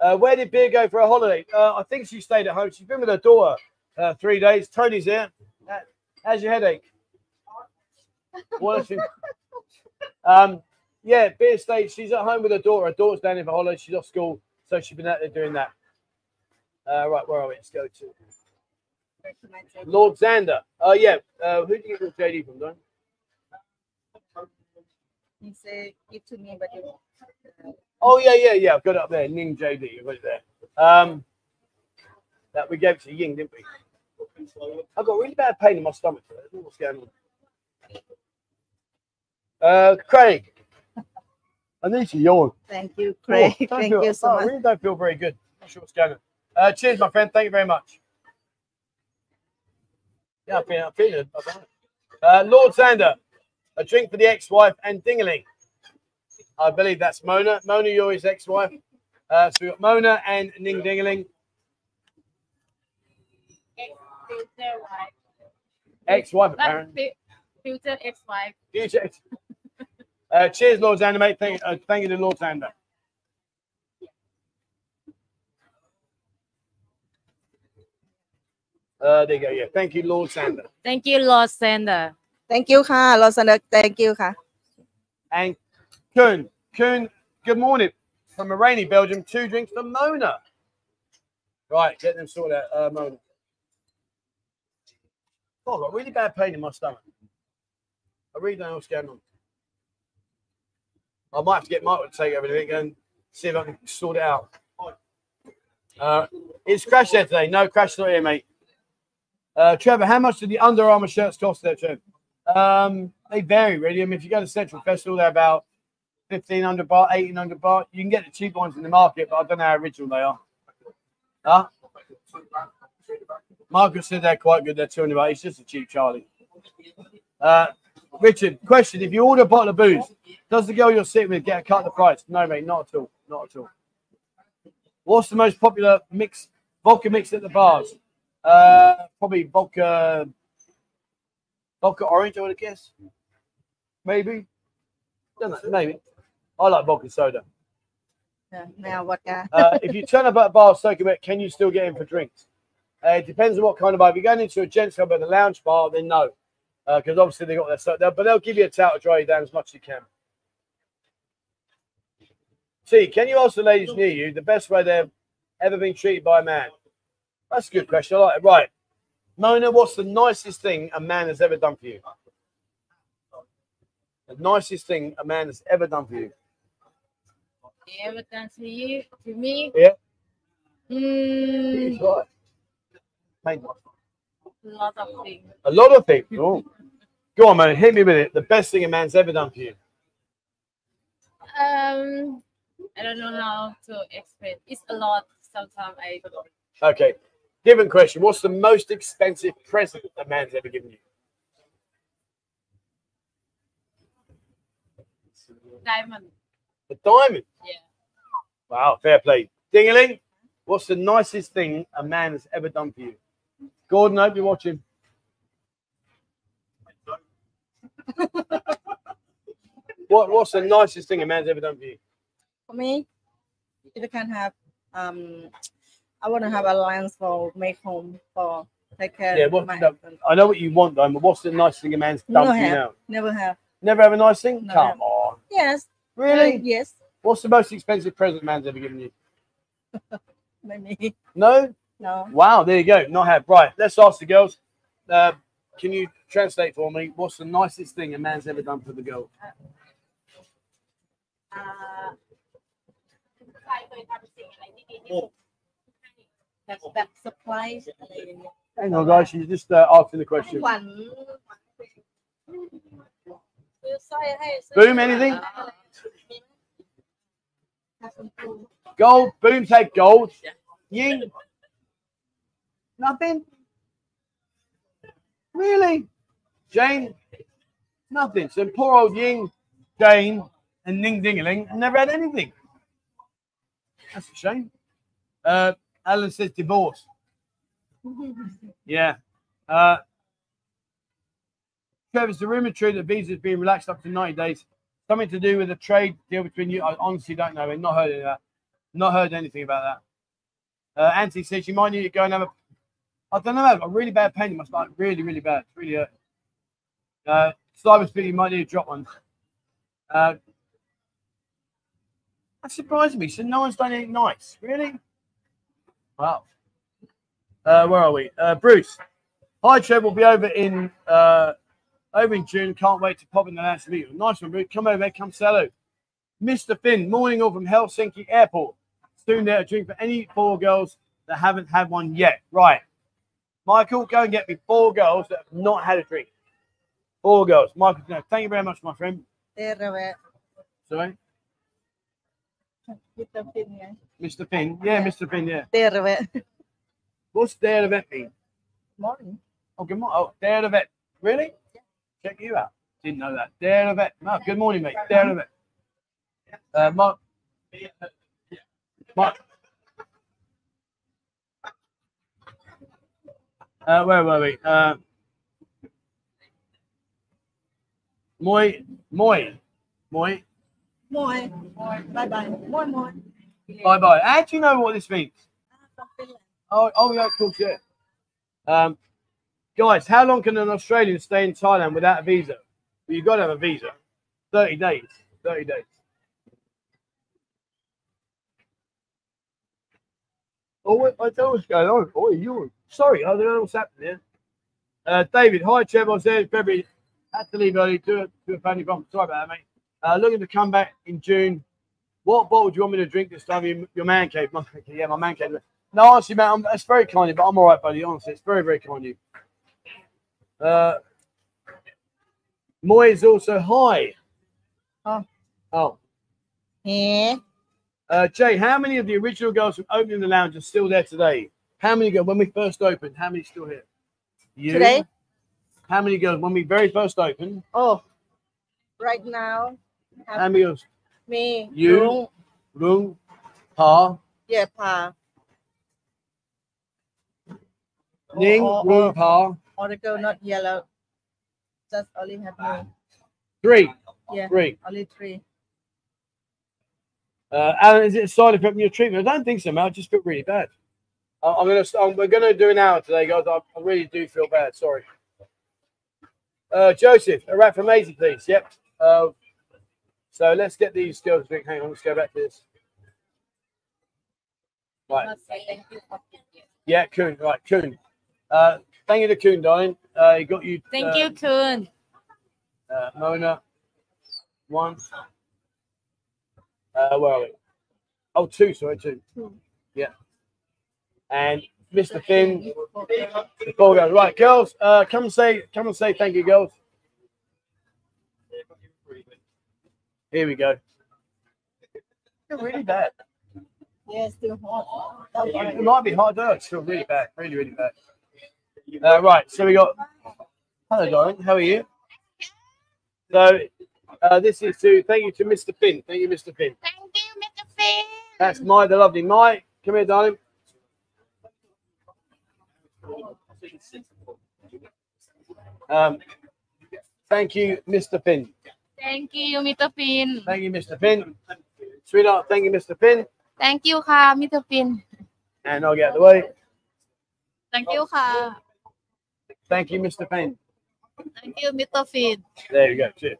Uh, where did Beer go for a holiday? Uh, I think she stayed at home. She's been with her daughter uh, three days. Tony's here. How's your headache? What um, yeah, Beer stayed. She's at home with her daughter. Her daughter's down here for holiday. She's off school, so she's been out there doing that. Uh, right, where are we? Let's go to Lord Xander. Oh yeah. Uh, who did you get JD from, Don? He said, give to me, but you, Oh yeah, yeah, yeah. I've got it up there. Ning JD. I've got it there. Um, that we gave to Ying, didn't we? I've got really bad pain in my stomach. I don't know what's going on. Uh, Craig. I need to yawn. thank you, Craig. Oh, thank feel- you so oh, I really don't feel very good. Not sure what's going on. Uh, cheers, my friend. Thank you very much. Yeah, I'm feeling, I'm feeling I. Uh, Lord Xander, a drink for the ex-wife and Dingaling. I believe that's Mona. Mona, you're his ex-wife. Uh, so we've got Mona and Ning Dingaling. Ex-wife, apparently. future ex-wife. Future ex- Uh, cheers, Lord Xander, mate. Thank, uh, thank you to Lord Xander. Uh, there you go. Yeah. Thank you, Lord Xander. Thank you, Lord Xander. Thank you, ha. Lord Xander. Thank you, ha. And Kuhn. Kuhn, good morning. From Morani, Belgium. Two drinks for Mona. Right. Get them sorted out, uh, Mona. Oh, I've got really bad pain in my stomach. I really don't know what's going on. I might have to get Michael to take over everything and see if I can sort it out. Uh, it's crash there today. No crash not here, mate. Uh, Trevor, how much do the Under Armour shirts cost there, Trevor? Um, they vary really. I mean, if you go to Central Festival, they're about fifteen hundred baht, eighteen hundred baht. You can get the cheap ones in the market, but I don't know how original they are. Huh? Marcus said they're quite good. They're two hundred baht. He's just a cheap Charlie. Uh, Richard, question: If you order a bottle of booze, does the girl you're sitting with get a cut of the price? No, mate, not at all. Not at all. What's the most popular mix vodka mix at the bars? Uh, probably vodka, vodka orange. I would guess. Maybe. Maybe. I like vodka soda. Yeah, now vodka. uh, if you turn up at a bar soaking wet, can you still get in for drinks? Uh, it depends on what kind of bar. If you're going into a gents club a lounge bar, then no, because uh, obviously they got their stuff. But they'll give you a towel to dry you down as much as you can. See, can you ask the ladies near you the best way they've ever been treated by a man? That's a good question. I like it. Right. Mona, what's the nicest thing a man has ever done for you? The nicest thing a man has ever done for you. ever done to you to me Yeah. mm, Right. Mate, A lot of things A lot of things. Oh. Go on, man. Hit me with it. The best thing a man's ever done for you. um I don't know how to explain it's a lot sometimes I Okay. Different question. What's the most expensive present a man's ever given you? diamond A diamond. yeah Wow, fair play. Dingaling, what's the nicest thing a man has ever done for you? Gordon, I hope you're watching. what, what's the nicest thing a man's ever done for you? for me if I can have um I want to have a lens for make home for take care Yeah, of what- my no. husband. I know what you want, though, but what's the nicest thing a man's done No for you have. now? never have Never have a nice thing? No. Come on. yes Really? uh, yes What's the most expensive present a man's ever given you? maybe No? no Wow, there you go. Not have. Right, let's ask the girls. Uh, can you translate for me? What's the nicest thing a man's ever done for the girl? อ่ าใครเคยทำสิ่งอะไรที่ดีที่สุด แบบแบบ surprise อะไรอย่างเงี้ย Hang on, guys. She's just uh, asking the ข question. วัญ ซื้อสร้อยให้ซื้อ Boom, anything? ถ้าคุณครู Gold. Boom, take gold. Ying. Nothing. Really? Jane? Nothing. So poor old Ying, Jane, and Ning Dingaling never had anything. That's a shame. Uh, Alan says divorce. Yeah. Uh, Travis, the rumor true that visa is being relaxed up to 90 days. Something to do with a trade deal between you. I honestly don't know. I've not heard of that. Not heard anything about that. Uh, Auntie says you might need to go and have a. I don't know. I've got really bad pain in my stomach. Really, really bad. It's really hurt. Uh, Cyber Speed, you might need to drop one. Uh, that surprised me. So no one's done anything nice. Really? Wow. Uh, where are we? Uh, Bruce. Hi, Trev. We'll be over in uh, over in June. Can't wait to pop in the last meet. Nice one, Bruce. Come over. Come salute. Mr. Finn, morning all from Helsinki Airport. Soon there, a drink for any four girls that haven't had one yet. Right. Michael, go and get me four girls that have not had a drink. Four girls. Michael, no, thank you very much, my friend. Terve. Sorry? Mr. Finn, yeah. Mr. Finn, yeah, Mr. Finn, yeah. What's there the vet mean? Morning. Oh, good morning. Oh, there the vet. Really? Yeah. Check you out. Didn't know that. There the vet. No, good morning, mate. There the vet. Uh, Mark. Mark. Uh, where were we? Uh, Moi, Moi, Moi. Moi. Bye bye. Moi moi. Bye bye. How do you know what this means? Oh, oh yeah, of course, yeah. Um, guys, how long can an Australian stay in Thailand without a visa? Well, you've got to have a visa. 30 days. 30 days. Oh, what, I know what's going on. Oh, you. Sorry, I don't know what's happening here. Uh, David, hi, Trevor. I was there in February. Had to leave early to a, to a family conference. Sorry about that, mate. Uh, looking to come back in June. What bottle do you want me to drink this time? Your, your man cave. My, yeah, my man cave. No, honestly, man, I'm, that's very kind of you, but I'm all right, buddy. Honestly, it's very, very kind of you. Uh, Moi is also high. Oh. Oh. Yeah. Uh, Jay, how many of the original girls from opening the lounge are still there today? How many girls when we first opened? How many still here? You. Today? How many girls when we very first opened? Oh. Right now. Girls? Me. You? Rung, Rung, Pa, Yeah, Pa. Ning, Or- or- Rung, Pa. Or the girl not yellow. Just only have me. Three. Yeah. Three. Only three. Uh, Alan, is it a side effect from your treatment? I don't think so, man. I just feel really bad. I- I'm gonna. I'm, we're gonna do an hour today, guys. I, I really do feel bad. Sorry. Uh, Joseph, a wrap for Maisie, please. Yep. Uh, so let's get these girls. drink. Hang on, let's go back to this. Right. Must say thank you for being here. Yeah, Kuhn. Right, Kuhn. Uh, thank you to Kuhn, darling. Uh, he got you. Thank uh, you, Kun. Uh, Mona. One. Uh, where are we? Oh, two. Sorry, two. Two. Yeah. And Mr. Finn. Four girls. Right, girls. Uh, come and say. Come and say thank you, girls. Here we go. Feel really bad. Yeah, still hot. Don't. It might be hard though. It's still really bad. Really, really bad. Uh, right. So we got. Hello, darling. How are you? So uh, this is to thank you to Mr. Finn. Thank you, Mr. Finn. Thank you, Mr. Finn. That's my the lovely Mike. Come here, darling. Um, thank you, Mr. Finn. Thank you, Mr. Finn. Thank you, Mr. Finn. Sweetheart, thank you, Mr. Finn. Thank you, ka, Mr. Finn. And I'll get out of the way. Thank you, ka. Thank you, Mr. Finn. Thank you, Mr. Finn. There you go. Cheers.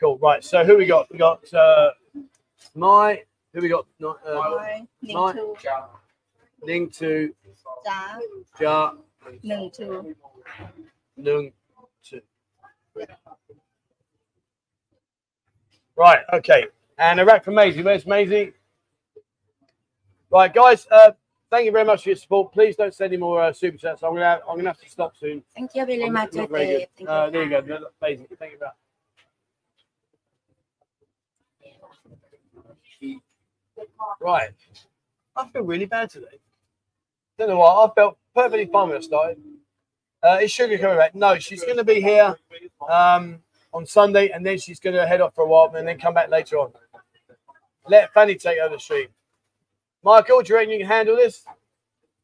Cool. Right. So who we got? We got uh, my. Who we got? Not uh, my. my Ning two. Ning two. Ja. Ja. Nung two. Nung two. Right. Okay. And a rack for Maisie. Where's Maisie? Right, guys. Uh, thank you very much for your support. Please don't send any more uh, super chats. I'm gonna have, I'm gonna have to stop soon. Thank you very I'm much, not very good. Thank Uh, you. there you go. Amazing. Thank you that. Right. I feel really bad today. Don't know why. I felt perfectly fine when I started. Uh, is Sugar coming back? No, she's going to be here um, on Sunday, and then she's going to head off for a while, and then come back later on. Let Fanny take over the stream. Michael, do you reckon you can handle this?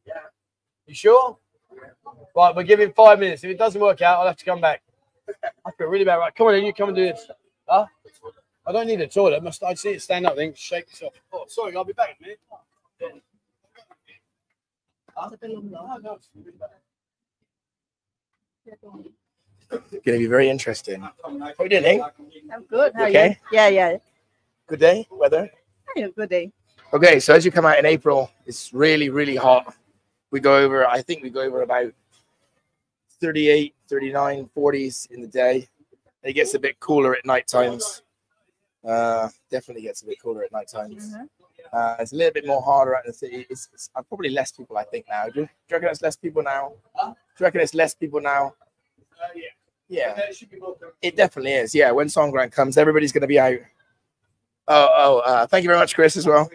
Yeah. You sure? Yeah. Right, we're giving five minutes. If it doesn't work out, I'll have to come back. I feel really bad. Right, come on, in, you come and do this. Huh? I don't need a toilet. Must I see it stand up? Then shake this off. Oh, sorry, I'll be back in a minute. Huh? Going to be very interesting. How you doing, eh? I'm good. How okay? You? Yeah, yeah. Good day, weather? Good day. Okay, so as you come out in April, it's really, really hot. We go over, I think we go over about 38, 39, 40s in the day. It gets a bit cooler at night times. Uh, definitely gets a bit cooler at night times. Mm -hmm. Uh, it's a little bit more harder out in the city. It's, it's uh, probably less people, I think, now. Do you, do you reckon it's less people now? Do you reckon it's less people now? Uh, yeah. Yeah. Should be. It definitely is. Yeah, when Songkran comes, everybody's going to be out. Oh, oh, uh, thank you very much, Chris, as well.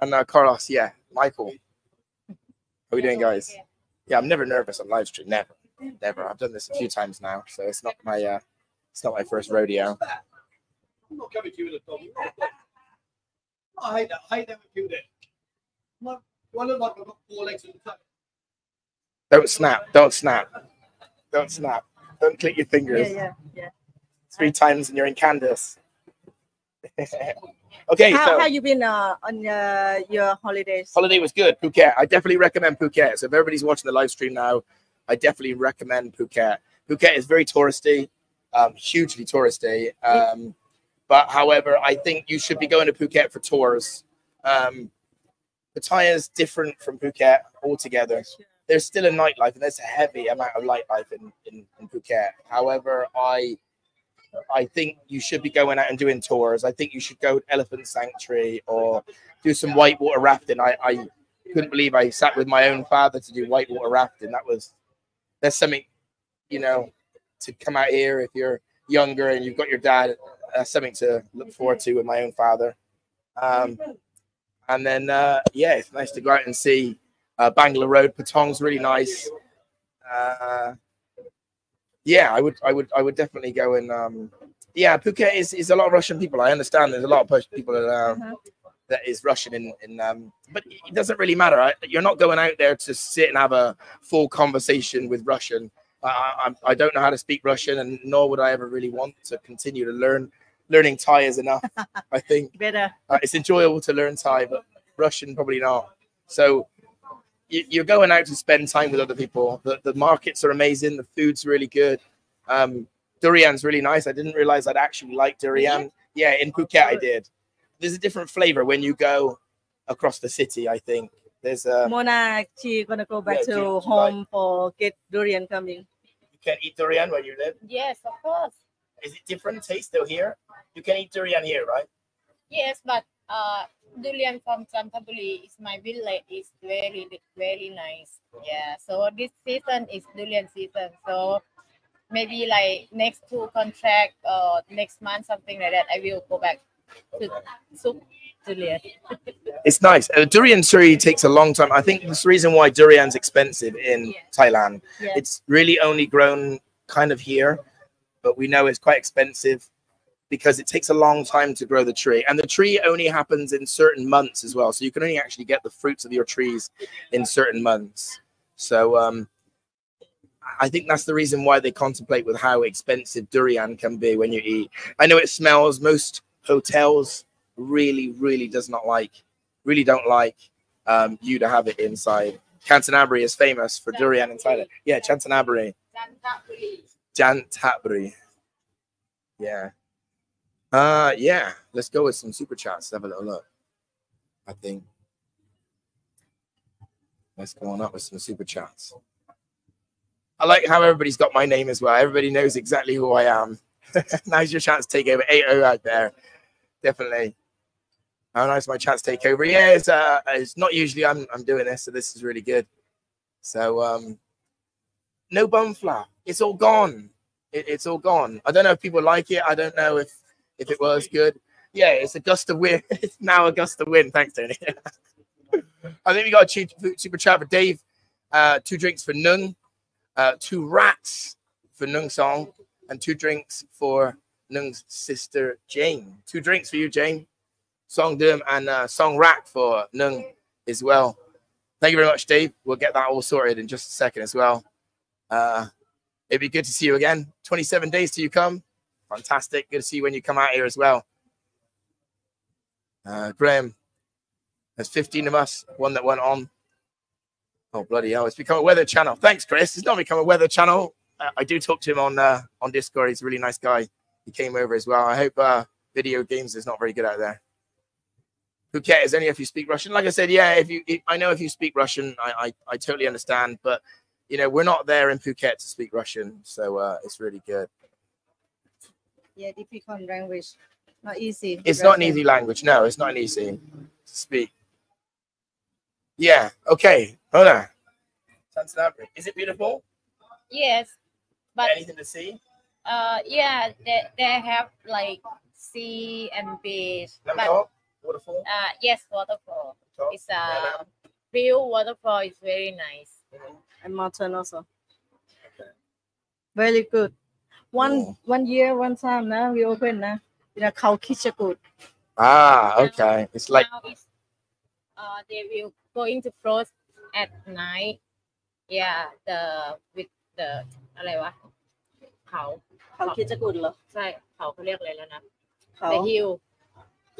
And uh, Carlos, yeah, Michael. How are we doing, guys? Yeah, I'm never nervous on live stream. Never, never. I've done this a few times now, so it's not my uh, it's not my first rodeo. I'm not coming to you with a dog. I hate that. I hate that when people. Do I look like I've got four legs and a toe? Don't snap. Don't snap. Don't snap. Don't click your yeah fingers yeah yeah three times and you're in Kansas. okay, how, so how you been uh, on uh, your holidays? holiday was good. Phuket. I definitely recommend Phuket. So if everybody's watching the live stream now, I definitely recommend Phuket. Phuket is very touristy, um, hugely touristy. Um, but however, I think you should be going to Phuket for tours. Um, Pattaya is different from Phuket altogether. There's still a nightlife, and there's a heavy amount of nightlife in, in, in Phuket. However, I I think you should be going out and doing tours. I think you should go to Elephant Sanctuary or do some whitewater rafting. I, I couldn't believe I sat with my own father to do whitewater rafting. That was that's something, you know, to come out here if you're younger and you've got your dad, uh, something to look forward to with my own father. Um, and then uh, yeah, it's nice to go out and see uh, Bangla Road. Patong's really nice. Uh, yeah, I would, I would, I would definitely go and um, yeah, Phuket is, is a lot of Russian people. I understand there's a lot of people that Uh-huh. that is Russian in in um, but it doesn't really matter. I, you're not going out there to sit and have a full conversation with Russian. I, I, I don't know how to speak Russian, and nor would I ever really want to continue to learn. Learning Thai is enough. I think Better. uh, it's enjoyable to learn Thai, but Russian probably not. So you, you're going out to spend time with other people. The, the markets are amazing. The food's really good. Um, durian's really nice. I didn't realize I'd actually like durian. Yeah, in Phuket I did. There's a different flavor when you go across the city. I think there's a Mona, she gonna go back Yeah, to to- home for get durian coming. you can eat durian where you live. Yes, of course. Is it different taste still here? You can eat durian here, right? Yes, but uh, durian from Chantaburi is my village. is very very nice. Yeah. So this season is durian season. So maybe like next two contract or next month something like that, I will go back to durian. It's nice. Uh, durian tree takes a long time. I think that's the reason why durian's expensive in Yeah. Thailand. Yeah. It's really only grown kind of here, but we know it's quite expensive because it takes a long time to grow the tree. And the tree only happens in certain months as well. So you can only actually get the fruits of your trees in certain months. So um, I think that's the reason why they contemplate with how expensive durian can be when you eat. I know it smells. Most hotels really, really does not like, really don't like um, you to have it inside. Canterbury is famous for durian inside it. Yeah, Canterbury. Chantaburi. Jantabri. Yeah. Uh yeah. Let's go with some super chats. Have a little look. I think. Let's go on up with some super chats. I like how everybody's got my name as well. Everybody knows exactly who I am. Now's your chance to take over 8 out there. Definitely. How nice my chance to take over. Yeah, it's uh it's not usually I'm I'm doing this, so this is really good. So um no bum flap. It's all gone. It, it's all gone. I don't know if people like it. I don't know if if it was good. Yeah, it's a gust of wind. it's now a gust of wind. Thanks, Tony. I think we got a super chat for Dave. Uh, two drinks for Nung, uh, two rats for Nung Song, and two drinks for Nung's sister Jane. Two drinks for you, Jane. Song Dum and uh, Song Rat for Nung as well. Thank you very much, Dave. We'll get that all sorted in just a second as well. Uh, it'd be good to see you again. 27 days till you come. Fantastic. Good to see you when you come out here as well. Uh, Graham, there's 15 of us, one that went on. Oh, bloody hell. It's become a weather channel. Thanks, Chris. It's not become a weather channel. Uh, I do talk to him on uh, on Discord. He's a really nice guy. He came over as well. I hope uh, video games is not very good out there. Who cares? Only if you speak Russian. Like I said, yeah, if you, if, I know if you speak Russian, I, I, I totally understand. But you know, we're not there in Phuket to speak Russian, so uh, it's really good. Yeah, difficult language. Not easy. It's not an easy language. No, it's not an easy to speak. Yeah. Okay. Hold on. Is it beautiful? Yes, but Anything to see? uh, yeah, they, they have like sea and beach. Let But talk. Waterfall. uh, yes, waterfall. Talk. It's a real waterfall is very nice. And mountain also. Very good One Oh. one year, one time now we open now. In a Khao Kichakut. Ah, okay. It's like now it's, uh, they will going to close at night. Yeah, the with the อะไรวะเขา Khao Kichakut เหรอ ใช่เขาเขาเรียกอะไรแล้วนะ เขา the hill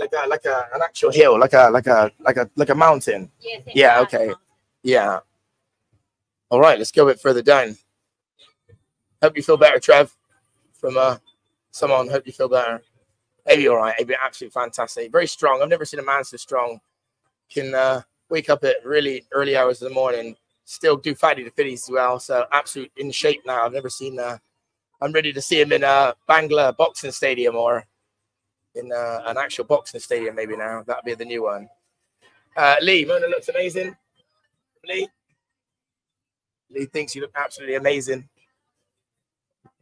like a like a an actual hill, like a like a like a like a mountain. Yes. yes, Yeah, uh, okay. Yeah. All right, let's go a bit further down. Hope you feel better, Trev. from uh someone, hope you feel better. Maybe all right, maybe absolutely fantastic. Very strong. I've never seen a man so strong. Can uh wake up at really early hours of the morning, still do fatty to fitties as well. So absolute in shape now. I've never seen uh I'm ready to see him in a Bangla boxing stadium or in uh, an actual boxing stadium maybe now. That'll be the new one. Uh, Lee, Mona looks amazing. Lee. Lee thinks you look absolutely amazing.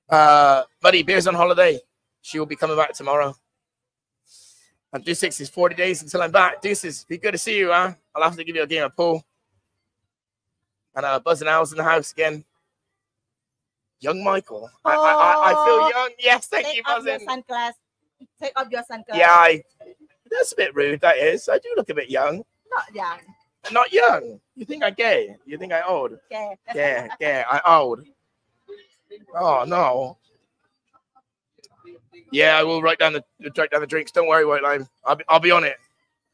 Uh, Buddy, Beer's on holiday. She will be coming back tomorrow. And Deuce Six is 40 days until I'm back. Deuces, be good to see you, huh? I'll have to give you a game of pool. And uh, Buzz and Owl's in the house again. Young Michael. I, I, I, I feel Oh, young. Yes, thank Take you, off your Buzzin. sunglass. Take off your sunglass. Yeah, I, that's a bit rude. That is. I do look a bit young. Not young. Not young. You think I gay? You think I old? Okay. Yeah, yeah, I old. Oh no. Yeah, I will write down the write down the drinks. Don't worry, White Line. I'll be, I'll be on it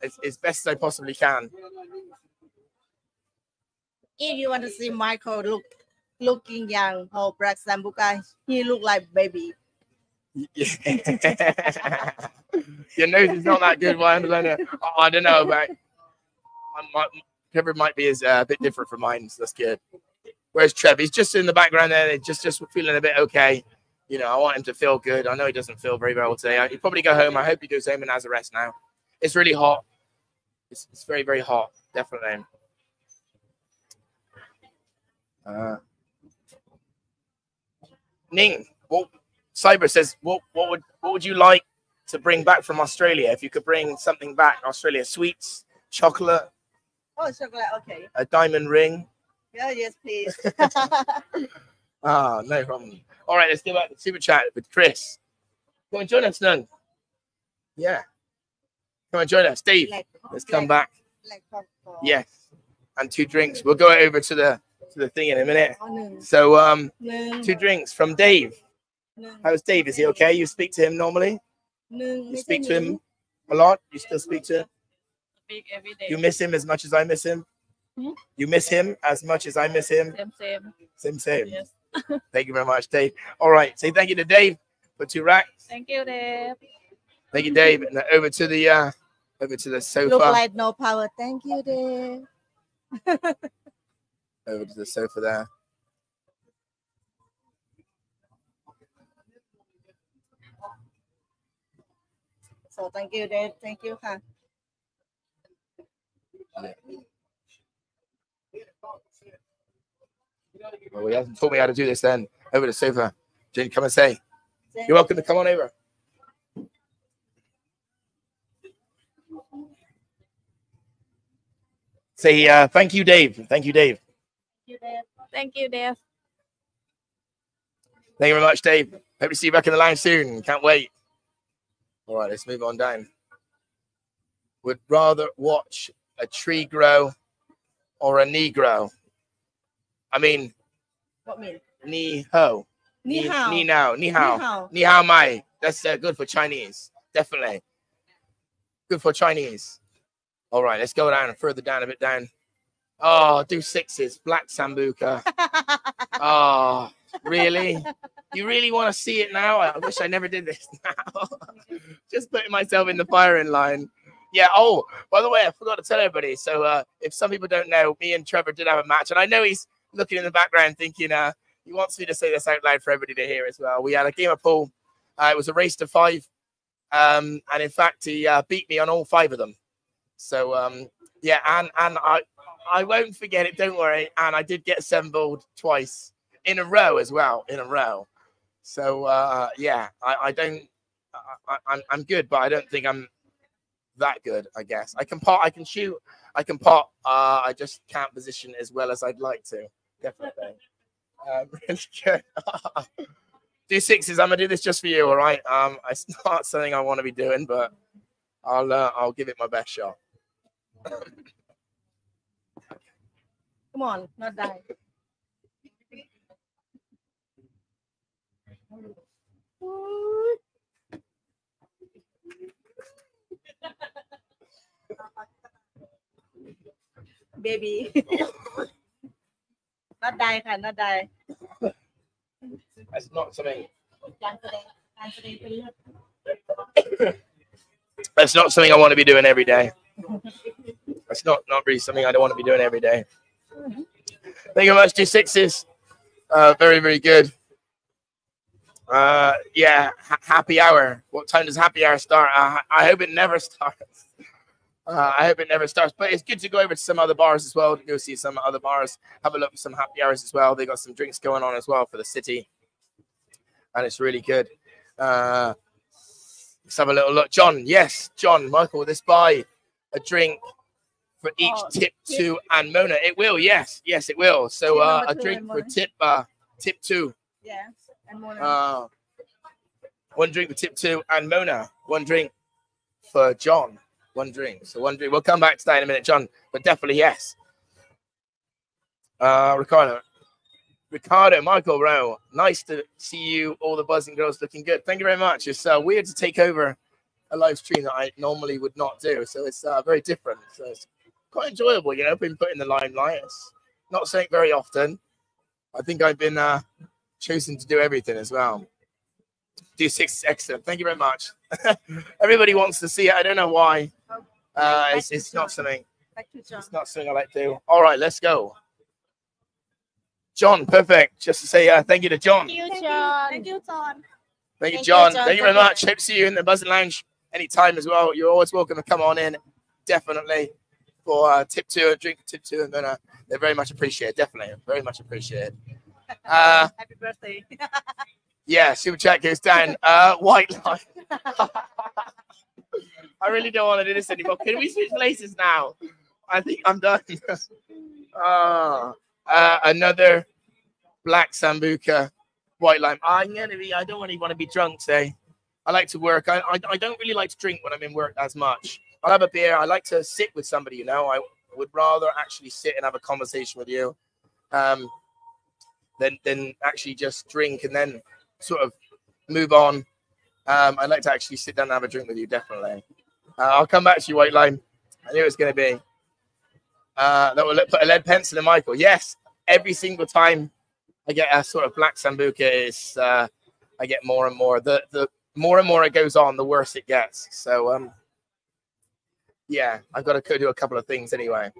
as, as best as I possibly can. If you want to see Michael look looking young or Black Sambuca, he look like baby. Your nose is not that good, don't know. Oh, I don't know, but my, my, might be is uh, a bit different from mine, so that's good. Whereas Trev, he's just in the background there, just just feeling a bit okay. You know, I want him to feel good. I know he doesn't feel very well today. He'll probably go home. I hope he goes home and has a rest now. It's really hot. It's, it's very, very hot, definitely. Uh, Ning, what Cyber says, what what would what would you like to bring back from Australia? If you could bring something back, Australia, sweets, chocolate, Oh, chocolate. Okay. a diamond ring. Yeah, yes, please. Ah, no problem. All right, let's go back to super chat with Chris. Come and join us, Nung. Yeah. Come and join us, Dave. like, Let's come like- back. Like popcorn. Yes. And two drinks. We'll go over to the to the thing in a minute. Oh, no. So um No. two drinks from Dave. No. How's Dave? Is he okay? You speak to him normally? You speak to him a lot? You still speak to him? Speak every day. You miss him as much as I miss him? Hmm? You miss him as much as I miss him? Same, same. Same, same. Yes. Thank you very much, Dave. All right. Say thank you to Dave for two racks. Thank you, Dave. Thank you, Dave. And over to the uh over to the sofa. Look like no power. Thank you, Dave. over to the sofa there. So thank you, Dave. Thank you, you, ค่ะ Well, he hasn't taught me how to do this then. Over to the sofa. Jane, come and say. You're welcome to come on over. Say uh thank you, Dave. Thank you, Dave. Thank you, Dave. Thank you very much, Dave. Hope to see you back in the line soon. Can't wait. All right, let's move on down. Would rather watch a tree grow or a knee grow. I mean, What mean? knee ho. Ni hao. Ni now. Ni Ni hao. Ni hao mai. That's uh, good for Chinese. Definitely. Good for Chinese. All right, let's go down further down a bit down. Oh, do sixes. Black Sambuca. Oh, really? You really want to see it now? I wish I never did this now. Just putting myself in the firing line. Yeah. Oh, by the way, I forgot to tell everybody. So, uh, if some people don't know, me and Trevor did have a match, and I know he's looking in the background thinking, uh, he wants me to say this out loud for everybody to hear as well. We had a game of pool. Uh, it was a race to five, um, and in fact, he uh, beat me on all five of them. So, um, yeah, and and I I won't forget it. Don't worry. And I did get assembled twice in a row as well, in a row. So uh, yeah, I, I don't. I, I'm I'm good, but I don't think I'm that good. I guess I can pot. I can shoot. I can pot. Uh, I just can't position as well as I'd like to definitely. Um, really good. do sixes. I'm gonna do this just for you, all right? Um, it's not something I want to be doing, but I'll uh, I'll give it my best shot. Come on, not die. Baby. นัดได้ค่ะนัดได้ That's not something. การแสดงการแสดงเป็นเลือด That's not something I want to be doing every day. That's not not really something I don't want to be doing every day. Thank you very much, G6s. Uh, very very good. Uh, yeah, ha- happy hour. What time does happy hour start? Uh, I hope it never starts. Uh, I hope it never starts. But it's good to go over to some other bars as well to go see some other bars. Have a look for some happy hours as well. They got some drinks going on as well for the city, and it's really good. Uh, let's have a little look. John, yes, John, Michael, this buy a drink for each Oh, tip two and Mona? It will, yes, yes, it will. So uh, a drink for tip uh, tip two. yeah and more Uh, one drink for tip two and Mona. One drink for John. One drink. So one drink. We'll come back to that in a minute, John. But definitely yes. Uh, Ricardo. Ricardo, Michael Rowe. Nice to see you. All the buzzing girls looking good. Thank you very much. It's uh, weird to take over a live stream that I normally would not do. So it's uh, very different. So it's quite enjoyable, you know, being put in the limelight. It's not something very often. I think I've been uh, chosen to do everything as well. Do six excellent. Thank you very much. Everybody wants to see it. I don't know why. Uh, it's, it's not something. back to John It's not something I like to do. All right, let's go. John, perfect. Just to say uh, thank you to John. Thank you, thank you John. thank you John Thank you, John. John. Thank you very much. Hope to see you in the Buzzin Lounge anytime as well. You're always welcome to come on in. Definitely for uh, tip two, a drink tip two, and then uh, they're very much appreciated. Definitely, very much appreciated. Uh, happy birthday yeah, super chat goes down. Uh, white line. I really don't want to do this anymore. Can we switch places now? I think I'm done. uh, uh, another black sambuca, white lime. I'm gonna be. I don't really want to be drunk today. I like to work. I, I I don't really like to drink when I'm in work as much. I'll have a beer. I like to sit with somebody. You know, I would rather actually sit and have a conversation with you, um, than than actually just drink and then sort of move on. Um, I'd like to actually sit down and have a drink with you. Definitely. Uh, I'll come back to you, White Line. I knew it was going to be. Uh, that will put a lead pencil in Michael. Yes, every single time I get a sort of black sambuca, is uh, I get more and more. The the more and more it goes on, the worse it gets. So um, yeah, I've got to go do a couple of things anyway.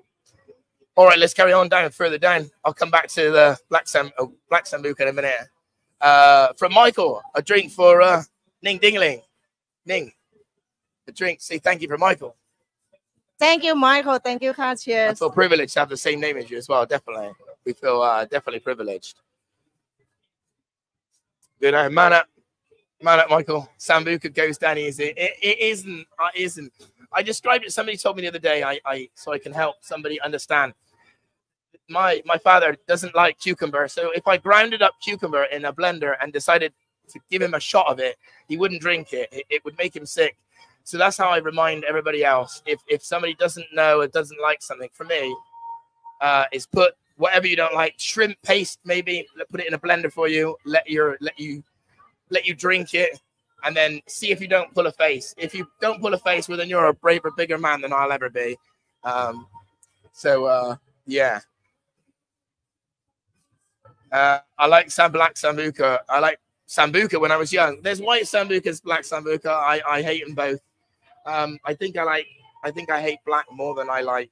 All right, let's carry on down further down. I'll come back to the black sam oh, black sambuca in a minute. Uh, from Michael, a drink for uh, Ning Dingling. Ning, a drink. Say thank you for Michael. thank you Michael thank you ค่ะ I feel privileged to have the same name as you as well. Definitely, we feel uh, definitely privileged. Good night, man up, man up, Michael. Sambuca goes down easy. It, it isn't. Uh, isn't. I described it. Somebody told me the other day. I, I so I can help somebody understand. My my father doesn't like cucumber, so if I grounded up cucumber in a blender and decided to give him a shot of it, he wouldn't drink it. It, it would make him sick. So that's how I remind everybody else. If if somebody doesn't know or doesn't like something, for me, uh, is put whatever you don't like, shrimp paste maybe, put it in a blender for you, let your let you let you drink it, and then see if you don't pull a face. If you don't pull a face, well then you're a braver, bigger man than I'll ever be. Um, so uh, yeah. Uh, I like Sam Black Sambuca. I like Sambuca when I was young. There's white Sambucas, black Sambuca. I, I hate them both. Um, I think I like I think I hate black more than I like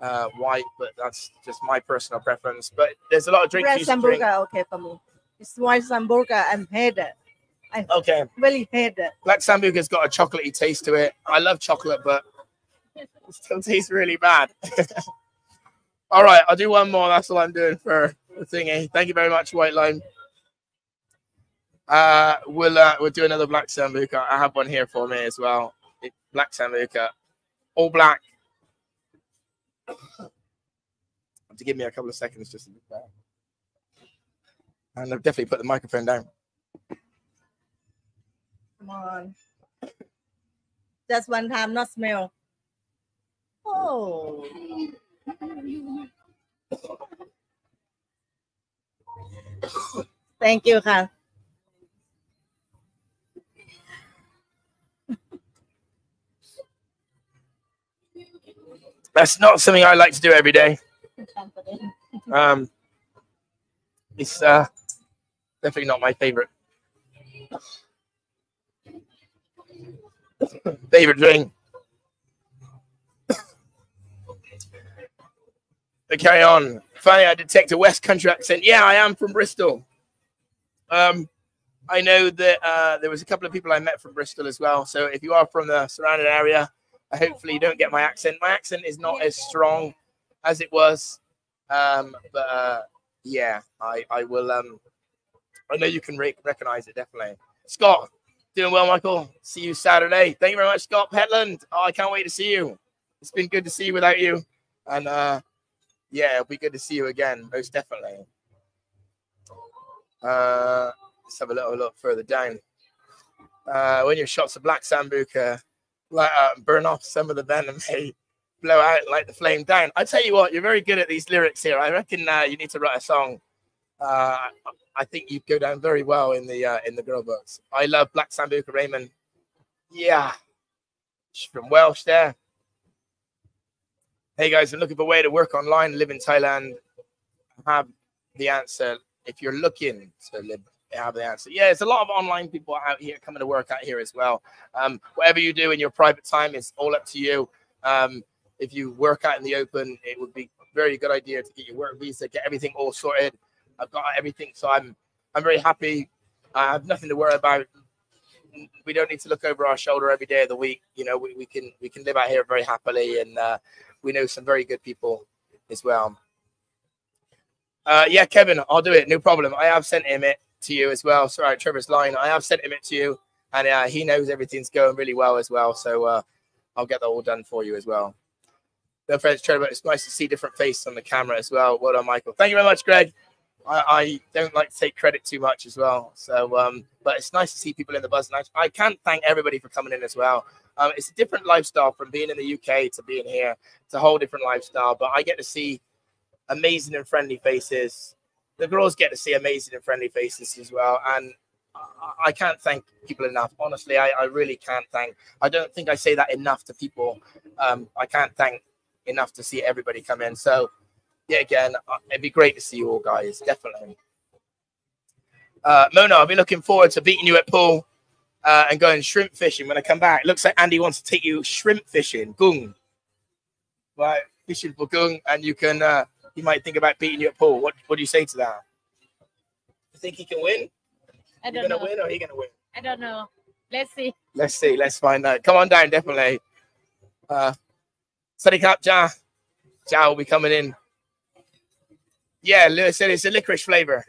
uh, white, but that's just my personal preference. But there's a lot of drinks red you should drink. sambuca okay for me it's white sambuca I'm hate it I okay. really hate it black Sambuca's got a chocolatey taste to it. I love chocolate, but it still tastes really bad. all right, I'll do one more. That's all I'm doing for the thingy. Thank you very much, White Line. Uh, we'll uh, we'll do another black Sambuca. I have one here for me as well. Black Sambuca, all black. To give me a couple of seconds just to look back. And I've definitely put the microphone down. come on just one time not smell oh thank you ค่ะ That's not something I like to do every day. Um, it's uh, definitely not my favorite. favorite drink. But carry on. Funny, I detect a West Country accent. Yeah, I am from Bristol. Um, I know that uh, there was a couple of people I met from Bristol as well. So if you are from the surrounding area, hopefully you don't get my accent. My accent is not as strong as it was, um, but uh, yeah, I I will. Um, I know you can re- recognize it definitely. Scott, doing well, Michael. See you Saturday. Thank you very much, Scott Petland. Oh, I can't wait to see you. It's been good to see you without you, and uh, yeah, it'll be good to see you again, most definitely. Uh, let's have a little look further down. Uh, when your shots of black sambuca light out and burn off some of the venom, may blow out like the flame down. I tell you what, you're very good at these lyrics here. I reckon uh, you need to write a song. Uh, I think you'd go down very well in the uh, in the girl books. I love Black Sambuca Raymond. Yeah, she's from Welsh there. Hey guys, I'm looking for a way to work online, live in Thailand. Have the answer if you're looking to live. Have the answer. Yeah, there's a lot of online people out here coming to work out here as well. Um, whatever you do in your private time it's all up to you. Um, if you work out in the open, it would be a very good idea to get your work visa, get everything all sorted. I've got everything, so I'm I'm very happy. I have nothing to worry about. We don't need to look over our shoulder every day of the week. You know, we, we can we can live out here very happily, and uh, we know some very good people as well. Uh, yeah, Kevin, I'll do it. No problem. I have sent him it to you as well. Sorry, Trevor's line. I have sent him it to you, and uh, he knows everything's going really well as well. So uh, I'll get that all done for you as well. No friends, Trevor. It's nice to see different faces on the camera as well. Well done, Michael. Thank you very much, Greg. I, I don't like to take credit too much as well. So, um, but it's nice to see people in the buzz. And I, I can't thank everybody for coming in as well. Um, it's a different lifestyle from being in the UK to being here. It's a whole different lifestyle. But I get to see amazing and friendly faces. The girls get to see amazing and friendly faces as well. And I, I can't thank people enough. Honestly, I, I really can't thank. I don't think I say that enough to people. Um, I can't thank enough to see everybody come in. So, yeah, again, uh, it'd be great to see you all, guys. Definitely. Uh, Mona, I'll be looking forward to beating you at pool uh, and going shrimp fishing when I come back. Looks like Andy wants to take you shrimp fishing, gung. Right, fishing for gung, and you can. Uh, he might think about beating you at pool. What What do you say to that? You think he can win? I don't gonna know. win or he gonna win? I don't know. Let's see. Let's see. Let's find out. Come on down, definitely. Uh, Sadiq up, Ja. Ja will be coming in. Yeah, Lewis said it's a licorice flavor.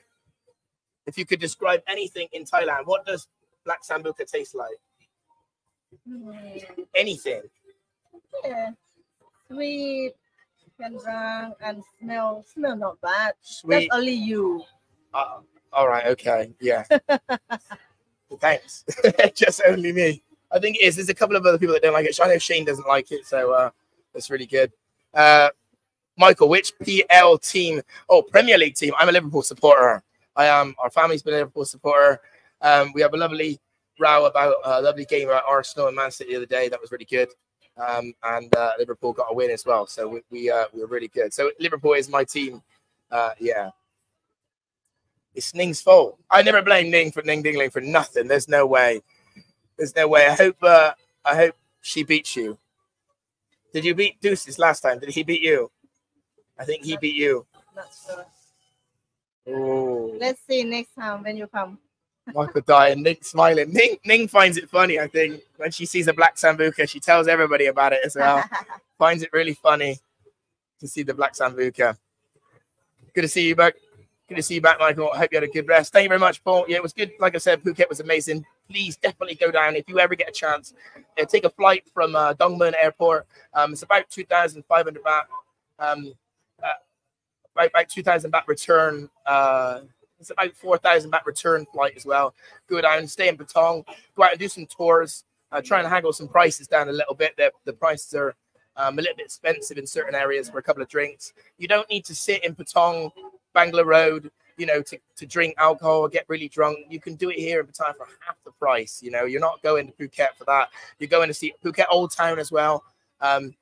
If you could describe anything in Thailand, what does black sambuca taste like? Mm, Anything. yeah. Sweet, drink and smell smell not bad. Sweet. That's only you. Uh, all right. Okay. Yeah. Thanks. Just only me. I think it is. There's a couple of other people that don't like it. I know Shane doesn't like it, so uh, that's really good. Uh, Michael, which PL team? Oh, Premier League team. I'm a Liverpool supporter. I am. Our family's been a Liverpool supporter. Um, we have a lovely row about a lovely game at Arsenal and Man City the other day. That was really good. Um, and uh, Liverpool got a win as well. So we we, uh, we were really good. So Liverpool is my team. Uh, yeah. It's Ning's fault. I never blame Ning for Ning Dingling for nothing. There's no way. There's no way. I hope. Uh, I hope she beats you. Did you beat Deuces last time? Did he beat you? I think he beat you. Not sure. Oh, Let's see next time when you come. Michael dying. Ning smiling. Ning Ning finds it funny. I think when she sees a black sambuca, she tells everybody about it as well. finds it really funny to see the black sambuca. Good to see you back. Good to see you back, Michael. I hope you had a good rest. Thank you very much, Paul. Yeah, it was good. Like I said, Phuket was amazing. Please definitely go down if you ever get a chance. Uh, take a flight from uh, Don Mueang Airport. Um, it's about 2,500 baht. Um, about, about 2,000 baht return. Uh, it's about 4,000 baht return flight as well. Go down, stay in Patong, go out and do some tours. Uh, try and haggle some prices down a little bit. The, the prices are um, a little bit expensive in certain areas for a couple of drinks. You don't need to sit in Patong, Bangla Road, you know, to, to drink alcohol or get really drunk. You can do it here in Patong for half the price. You know, you're not going to Phuket for that. You're going to see Phuket Old Town as well. Um,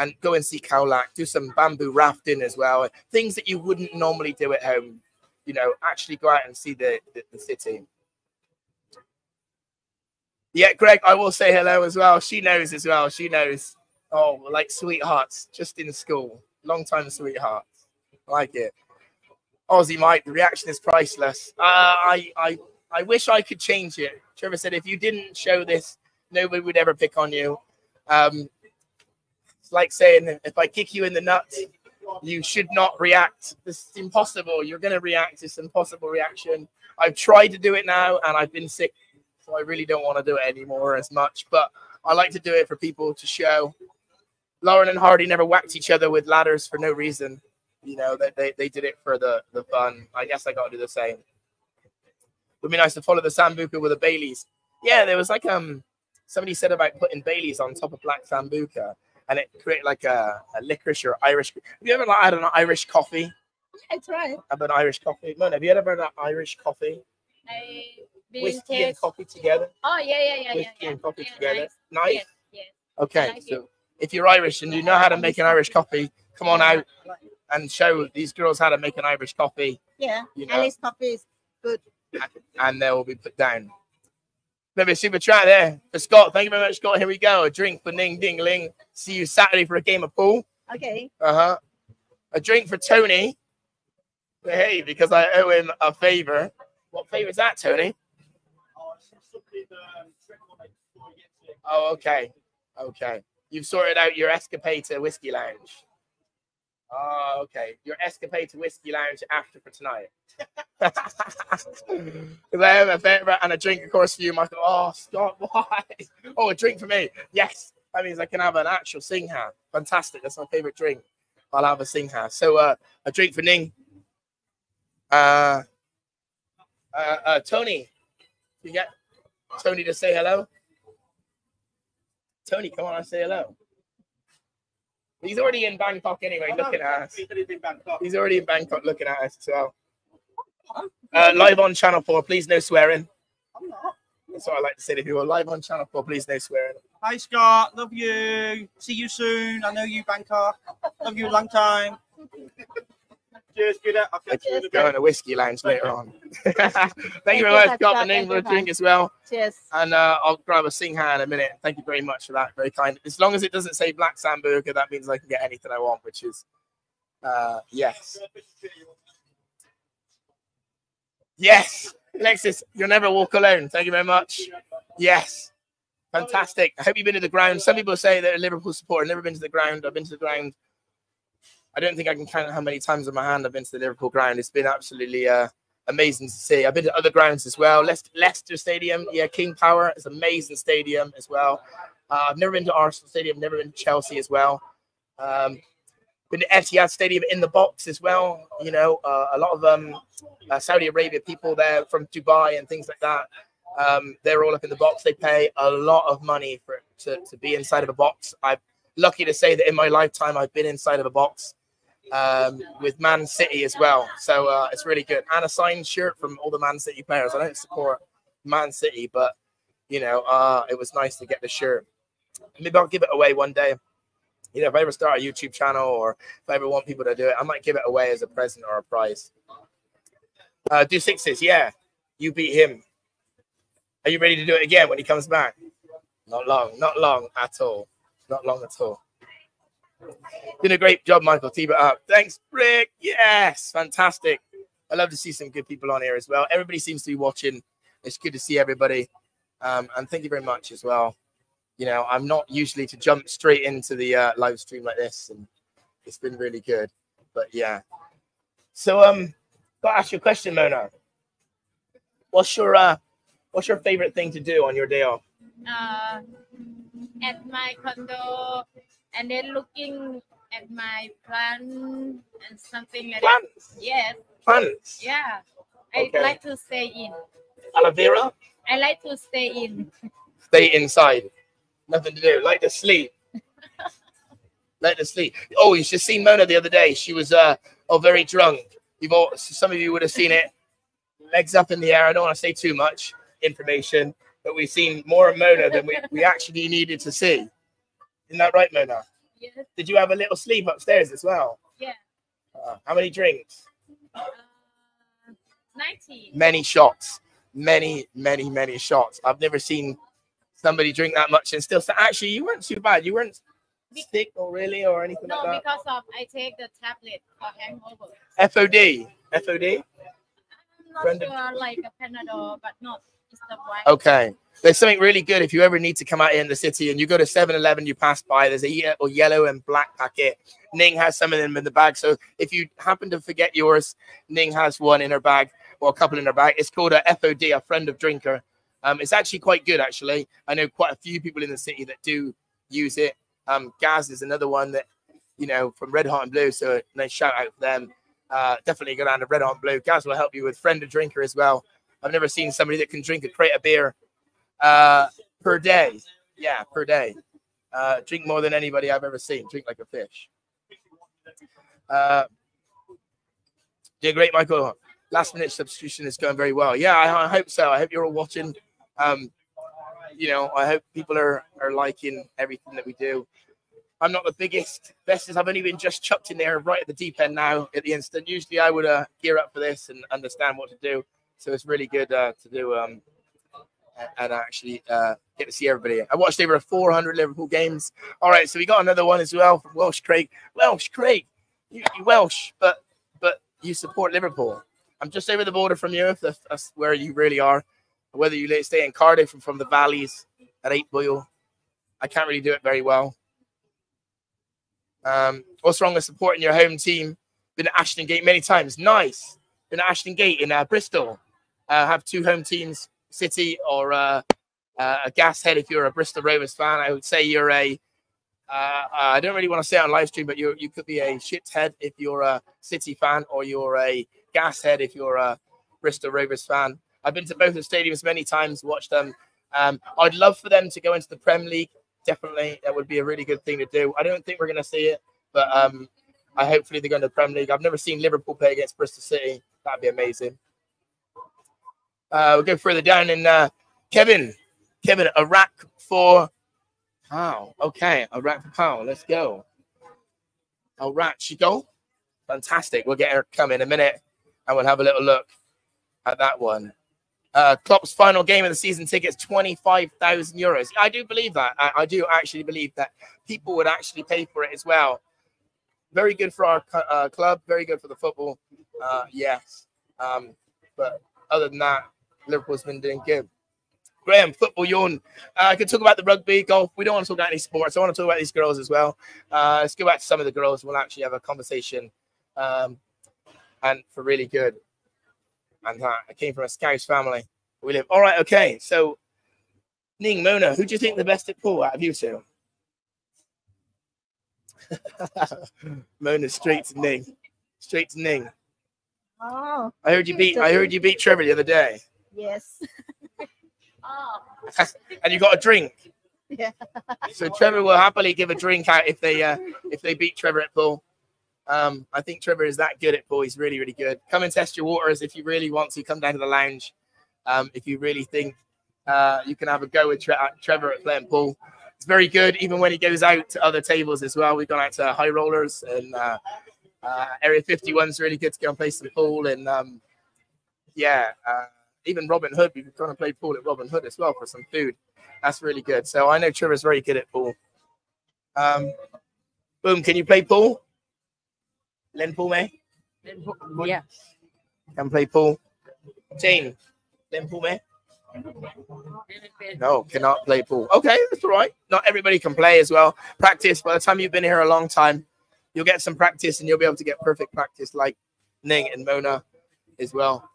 and go and see Khao Lak, do some bamboo rafting as well, things that you wouldn't normally do at home. You know, actually go out and see the, the, the city. Yeah, Greg, I will say hello as well. She knows as well. She knows. Oh, like sweethearts, just in school. Long time sweethearts. Like it. Aussie Mike, the reaction is priceless. Uh, I, I, I wish I could change it. Trevor said, if you didn't show this, nobody would ever pick on you. Um, it's like saying, if I kick you in the nuts, you should not react. This is impossible. You're going to react. It's impossible reaction. I've tried to do it now, and I've been sick, so I really don't want to do it anymore as much. But I like to do it for people to show. Laurel and Hardy never whacked each other with ladders for no reason. You know, they, they, they did it for the, the fun. I guess I got to do the same. Would be nice to follow the Sambuca with the Baileys. Yeah, there was like um somebody said about putting Baileys on top of black Sambuca and it create like a, a licorice or Irish. Have you ever like, had an Irish coffee? Yeah, I tried. Have an Irish coffee? Mona, have you ever had an Irish coffee? I Whiskey and coffee together? Oh yeah, yeah, yeah, yeah. Whiskey yeah. and coffee Yeah, together. nice. Nice. Yes, yes. Okay, like so it. if you're Irish and you know how to make an Irish coffee, come on out and show these girls how to make an Irish coffee, Yeah. You know. Alice coffee is good. and they will be put down. Maybe a super chat there for Scott. Thank you very much, Scott. Here we go. A drink for Ning Ding Ling. See you Saturday for a game of pool. Okay. Uh huh. A drink for Tony. Hey, because I owe him a favor. What favor is that, Tony? Oh, okay. Okay. You've sorted out your escapade to Whiskey Lounge. Oh, okay. Your escapade to Whiskey Lounge after for tonight. Because I have a favor and a drink, of course, for you, Michael. Oh, Scott, why? Oh, a drink for me. Yes. That means I can have an actual Singha. Fantastic. That's my favorite drink. I'll have a Singha. So, uh, a drink for Ning. Uh, uh, uh, Tony, you get Tony to say hello. Tony, come on and say hello. He's already in Bangkok anyway, looking at us. He's already in Bangkok looking at us as well. Uh, live on Channel 4, please no swearing. I'm not. That's what I like to say to people. Live on Channel 4, please no swearing. Hi Scott, love you. See you soon. I know you Bangkok. Love you a long time. Cheers, good. I'll catch you in a Go bit. in a whiskey lounge later on. Thank you very much. Got the name for a drink as well. Cheers. And uh, I'll grab a Singha in a minute. Thank you very much for that. Very kind. As long as it doesn't say Black Samburger, that means I can get anything I want, which is uh, yes. Yes. Alexis, you'll never walk alone. Thank you very much. Yes. Fantastic. I hope you've been to the ground. Some people say they're a Liverpool supporter. I've never been to the ground. I've been to the ground. I don't think I can count how many times on my hand I've been to the Liverpool ground. It's been absolutely uh, amazing to see. I've been to other grounds as well. Leicester, Stadium, yeah, King Power is amazing stadium as well. Uh, I've never been to Arsenal Stadium, never been to Chelsea as well. Um, been to Etihad Stadium in the box as well. You know, uh, a lot of um, uh, Saudi Arabia people there from Dubai and things like that. Um, they're all up in the box. They pay a lot of money for to, to be inside of a box. I'm lucky to say that in my lifetime I've been inside of a box um, with Man City as well. So uh, it's really good. And a signed shirt from all the Man City players. I don't support Man City, but you know, uh, it was nice to get the shirt. Maybe I'll give it away one day. You know, if I ever start a YouTube channel or if I ever want people to do it, I might give it away as a present or a prize. Uh, do sixes, yeah. You beat him. Are you ready to do it again when he comes back? Not long, not long at all. Not long at all. Doing a great job, Michael. It up. Thanks, Rick. Yes, fantastic. I love to see some good people on here as well. Everybody seems to be watching. It's good to see everybody. Um, and thank you very much as well. You know, I'm not usually to jump straight into the uh, live stream like this, and it's been really good. But yeah. So um, got to ask you a question, Mona. What's your uh, what's your favorite thing to do on your day off? Uh, at my condo, and then looking at my plant and something like that. Plants. Yes, Plants. yeah. I Okay. like to stay in. Aloe vera. I like to stay in. Stay inside. Nothing to do. Like to sleep. like to sleep. Oh, you should seen Mona the other day. She was uh oh very drunk. You've all some of you would have seen it. Legs up in the air. I don't want to say too much information, but we've seen more of Mona than we, we actually needed to see. Isn't that right, Mona? Yes. Did you have a little sleep upstairs as well? Yeah. Uh, how many drinks? Uh, 90. Many shots. Many, many, many shots. I've never seen somebody drink that much and still. So actually, you weren't too bad. You weren't sick or really or anything No, like that. No, because of I take the tablet for hangover. FOD. FOD. I'm not Friend sure like a Panadol, but not it's the white. Okay. There's something really good if you ever need to come out here in the city and you go to 7 Eleven, you pass by, there's a yellow and black packet. Ning has some of them in the bag. So if you happen to forget yours, Ning has one in her bag or a couple in her bag. It's called a FOD, a friend of drinker. Um, it's actually quite good, actually. I know quite a few people in the city that do use it. Um, Gaz is another one that, you know, from Red Hot and Blue. So nice shout out them. Uh, definitely go down to Red Hot and Blue. Gaz will help you with friend of drinker as well. I've never seen somebody that can drink a crate of beer uh, per day. Yeah, per day. Uh, drink more than anybody I've ever seen. Drink like a fish. Uh, doing great, Michael. Last minute substitution is going very well. Yeah, I, I hope so. I hope you're all watching. Um, you know, I hope people are are liking everything that we do. I'm not the biggest, bestest. I've only been just chucked in there right at the deep end now at the instant. Usually I would uh, gear up for this and understand what to do. So it's really good uh, to do um, and actually uh, get to see everybody. I watched over 400 Liverpool games. All right, so we got another one as well from Welsh Craig. Welsh Craig, you, you Welsh, but but you support Liverpool. I'm just over the border from you. If that's, where you really are. Whether you stay in Cardiff and from the valleys at Eight Boyle, I can't really do it very well. Um, what's wrong with supporting your home team? Been at Ashton Gate many times. Nice. Been at Ashton Gate in uh, Bristol. Uh, have two home teams, City or uh, uh, a. If you're a Bristol Rovers fan, I would say you're a. Uh, I don't really want to say it on live stream, but you you could be a shithead if you're a City fan, or you're a Gashead if you're a Bristol Rovers fan. I've been to both the stadiums many times, watched them. Um, I'd love for them to go into the Prem League. Definitely, that would be a really good thing to do. I don't think we're going to see it, but um, I hopefully they go into the Prem League. I've never seen Liverpool play against Bristol City. That'd be amazing. Uh, we'll go further down in uh, Kevin. Kevin, a rack for Powell. Okay, a rack for Powell. Let's go. A rack, she go. Fantastic. We'll get her come in a minute and we'll have a little look at that one. Uh, Klopp's final game of the season tickets, 25,000 euros. I do believe that. I, I do actually believe that people would actually pay for it as well. Very good for our uh, club, very good for the football. Uh, yes. Um, but other than that, Liverpool's been doing good. Graham, football yawn. Uh, I could talk about the rugby, golf. We don't want to talk about any sports. I want to talk about these girls as well. Uh, let's go back to some of the girls. We'll actually have a conversation. Um, and for really good. And uh, I came from a Scouse family. We live. All right, okay. So, Ning, Mona, who do you think the best at pool out of you two? Mona, straight to Ning. Straight to Ning. Oh, I heard you beat. I heard you beat Trevor the other day, yes. Oh, and you got a drink. Yeah. So Trevor will happily give a drink out if they uh, if they beat Trevor at pool. Um, I think Trevor is that good at pool. He's really really good. Come and test your waters if you really want to. Come down to the lounge. Um, if you really think uh, you can have a go with Tre- Trevor at playing pool. It's very good, even when he goes out to other tables as well. We've gone out to high rollers and uh, uh, Area 51 is really good to go and play some pool. And um, yeah, uh, even Robin Hood, we've gone and played pool at Robin Hood as well for some food. That's really good. So I know Trevor's very good at pool. Um, boom, can you play pool? Len pool, mate? Yeah. Can play pool. Jane, Len pool, mate? No, cannot play pool. Okay, that's all right. Not everybody can play as well. Practice. By the time you've been here a long time, you'll get some practice and you'll be able to get perfect practice like Ning and Mona as well.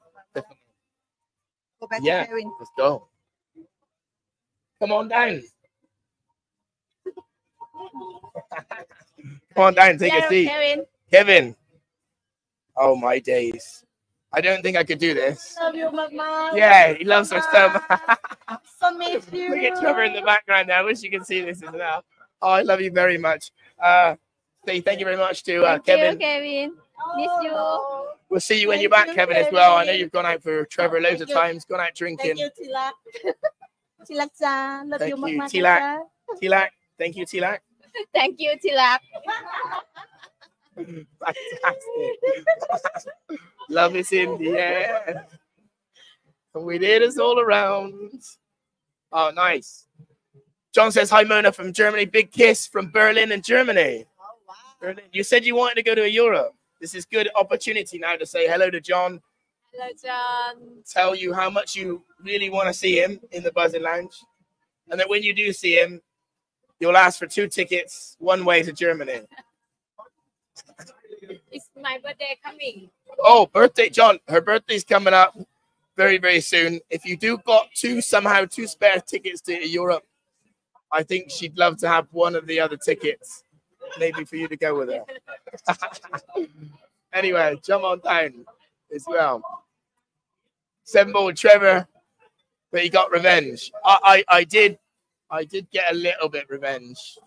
Definitely. Go back Yeah. to Kevin. Let's go. Come on down. Come on down, take a seat. Kevin. Kevin. Oh my days. I don't think I could do this. Love you, Mama. Yeah, he loves her so much. So miss you. Look at Trevor in the background now. I wish you could see this as well. Oh, I love you very much. Uh, thank you very much to uh, Thank Kevin. you, Kevin. Miss you. Oh, We'll see you when you're back, you, Kevin, as well. I know you've gone out for Trevor loads Thank of you. times, gone out Thank drinking. you, Tilak. Tilak chan. Love Thank you, you, Tilak. Tilak, thank you, Tilak. Thank you, Tilak. Fantastic. Love is in the air. And we did us all around. Oh, nice. John says, Hi, Mona from Germany. Big kiss from Berlin and Germany. Oh, Berlin. You said you wanted to go to Europe. This is good opportunity now to say hello to John, Hello, John. tell you how much you really want to see him in the Buzzin Lounge. And that when you do see him, you'll ask for two tickets, one way to Germany. It's my birthday coming. Oh, birthday, John. Her birthday's coming up very, very soon. If you do got two somehow two spare tickets to Europe, I think she'd love to have one of the other tickets, maybe for you to go with her. anyway, jump on down as well. Seven ball Trevor, but he got revenge. I, I, I did, I did get a little bit revenge.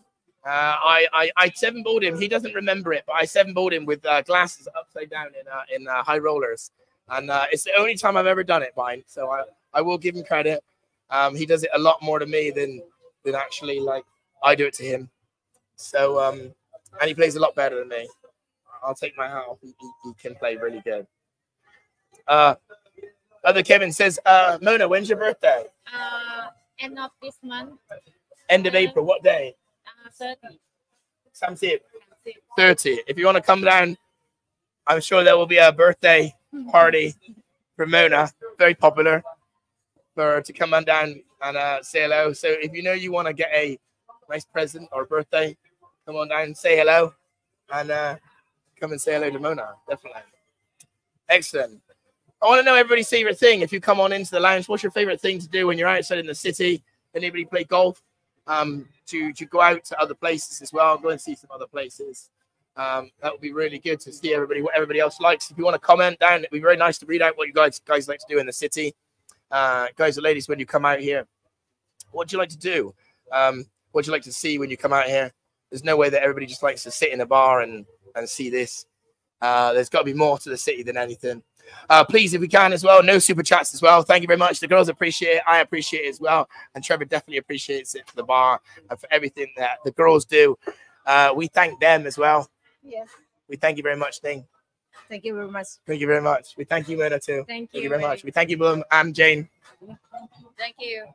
Uh, I, I, I seven balled him. He doesn't remember it, but I seven balled him with uh, glasses upside down in uh, in uh, high rollers, and uh, it's the only time I've ever done it, Vine. So I, I will give him credit. Um, he does it a lot more to me than than actually like I do it to him. So um, and he plays a lot better than me. I'll take my hat off. He, he, he can play really good. Uh, other Kevin says, uh, Mona, when's your birthday? Uh, end of this month, End of April. What day? uh, 30. Samsip. 30. If you want to come down, I'm sure there will be a birthday party for Mona. Very popular for to come on down and uh, say hello. So if you know you want to get a nice present or birthday, come on down, and say hello, and uh, come and say hello to Mona. Definitely. Excellent. I want to know everybody's favorite thing. If you come on into the lounge, what's your favorite thing to do when you're outside in the city? Anybody play golf? Um, to to go out to other places as well, go and see some other places. Um, that would be really good to see everybody what everybody else likes. If you want to comment down, it'd be very nice to read out what you guys guys like to do in the city. Uh, guys or ladies, when you come out here, what do you like to do? Um, what do you like to see when you come out here? There's no way that everybody just likes to sit in a bar and and see this. Uh, there's got to be more to the city than anything. Uh, please, if we can as well, no super chats as well. Thank you very much. The girls appreciate it. I appreciate it as well. And Trevor definitely appreciates it for the bar and for everything that the girls do. Uh, we thank them as well. Yes. We thank you very much, Thing. Thank you very much. Thank you very much. We thank you, Mona, too. Thank you, Thank you you. very much. We thank you, Bloom and Jane. Thank you.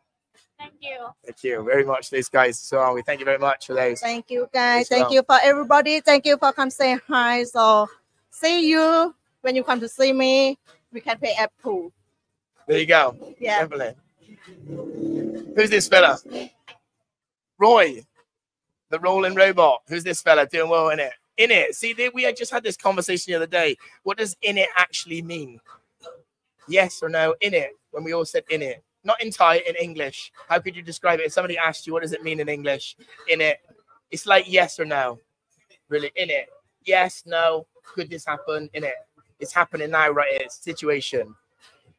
Thank you. Thank you very much, these guys. So we thank you very much for those. Thank you, guys. As Thank well. you for everybody. Thank you for come say hi. So see you when you come to see me. We can play at pool. There you go. Yeah. Definitely. Who's this fella? Roy, the rolling robot. Who's this fella doing well in it? In it. See, they- we had just had this conversation the other day. What does in it actually mean? Yes or no? In it. When we all said in it, not in Thai, in English. How could you describe it? If somebody asked you, what does it mean in English? In it. It's like yes or no. Really, in it. Yes, no. Could this happen? In it. It's happening now, right? It's situation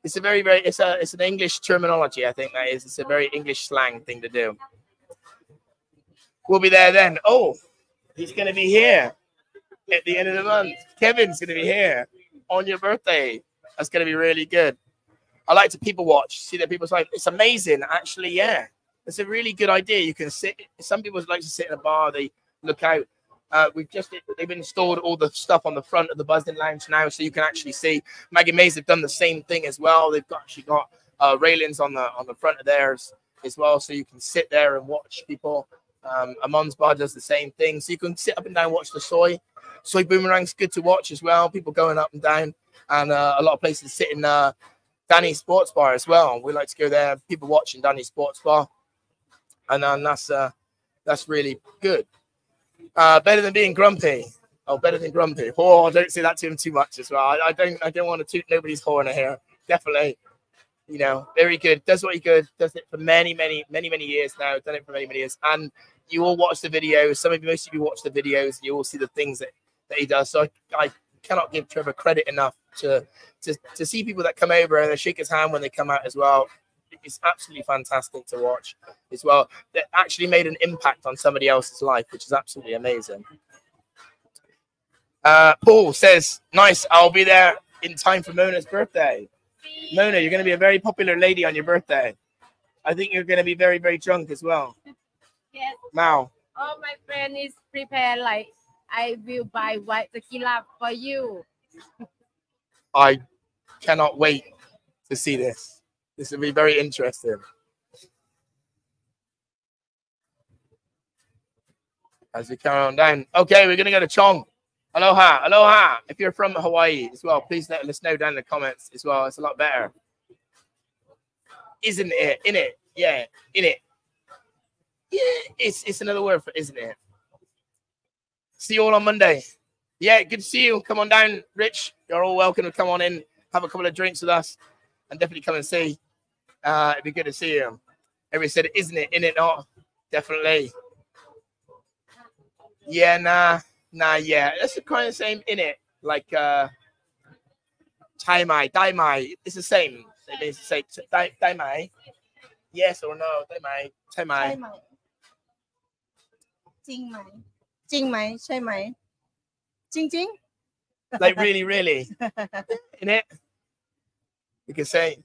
it's a very very it's a it's an english terminology i think that is it's a very english slang thing to do we'll be there then oh he's going to be here at the end of the month kevin's going to be here on your birthday that's going to be really good i like to people watch see that people's like it's amazing actually yeah it's a really good idea you can sit some people like to sit in a bar they look out uh, we've just they've installed all the stuff on the front of the Buzzin Lounge now, so you can actually see. Maggie Mays have done the same thing as well. They've got actually got uh, railings on the on the front of theirs as well, so you can sit there and watch people. Um, Amon's Bar does the same thing, so you can sit up and down watch the soi. Soy boomerang's good to watch as well. People going up and down, and uh, a lot of places sitting in uh, Danny's Sports Bar as well. We like to go there. People watching Danny's Sports Bar, and um, that's uh, that's really good. Uh, better than being grumpy. Oh, better than grumpy. Oh, I don't say that to him too much as well. I, I don't. I don't want to toot nobody's horn in here. Definitely, you know, very good. Does what he good. Does it for many, many, many, many years now. Done it for many, many years. And you all watch the videos. Some of you, most of you watch the videos. You all see the things that, that he does. So I, I cannot give Trevor credit enough to, to to see people that come over and they shake his hand when they come out as well. It's absolutely fantastic to watch as well. That actually made an impact on somebody else's life, which is absolutely amazing. Uh, Paul says, "Nice, I'll be there in time for Mona's birthday." Mona, you're going to be a very popular lady on your birthday. I think you're going to be very, very drunk as well. Yes. Mao, all my friend is prepared like I will buy white tequila for you. I cannot wait to see this. This will be very interesting. As we carry on down. Okay, we're gonna go to Chong. Aloha, aloha. If you're from Hawaii as well, please let us know down in the comments as well. It's a lot better. Isn't it? In it? Yeah, in it. Yeah, it's it's another word for isn't it? See you all on Monday yeah, good to see you. Come on down, Rich. You're all welcome to come on in, have a couple of drinks with us, and definitely come and see. Uh, it'd be good to see you. Everybody said, isn't it? In it not? Definitely. Yeah, nah, nah, yeah. That's the kind of same in it. Like uh Tai Mai, Tai Mai. It's the same. It means to say Tai Mai. Yes or no, Tai Mai, Tai Mai. Tai Mai. Jing Mai. Jing Mai, Tai Mai ding ding. Like really, really. In it. You can say.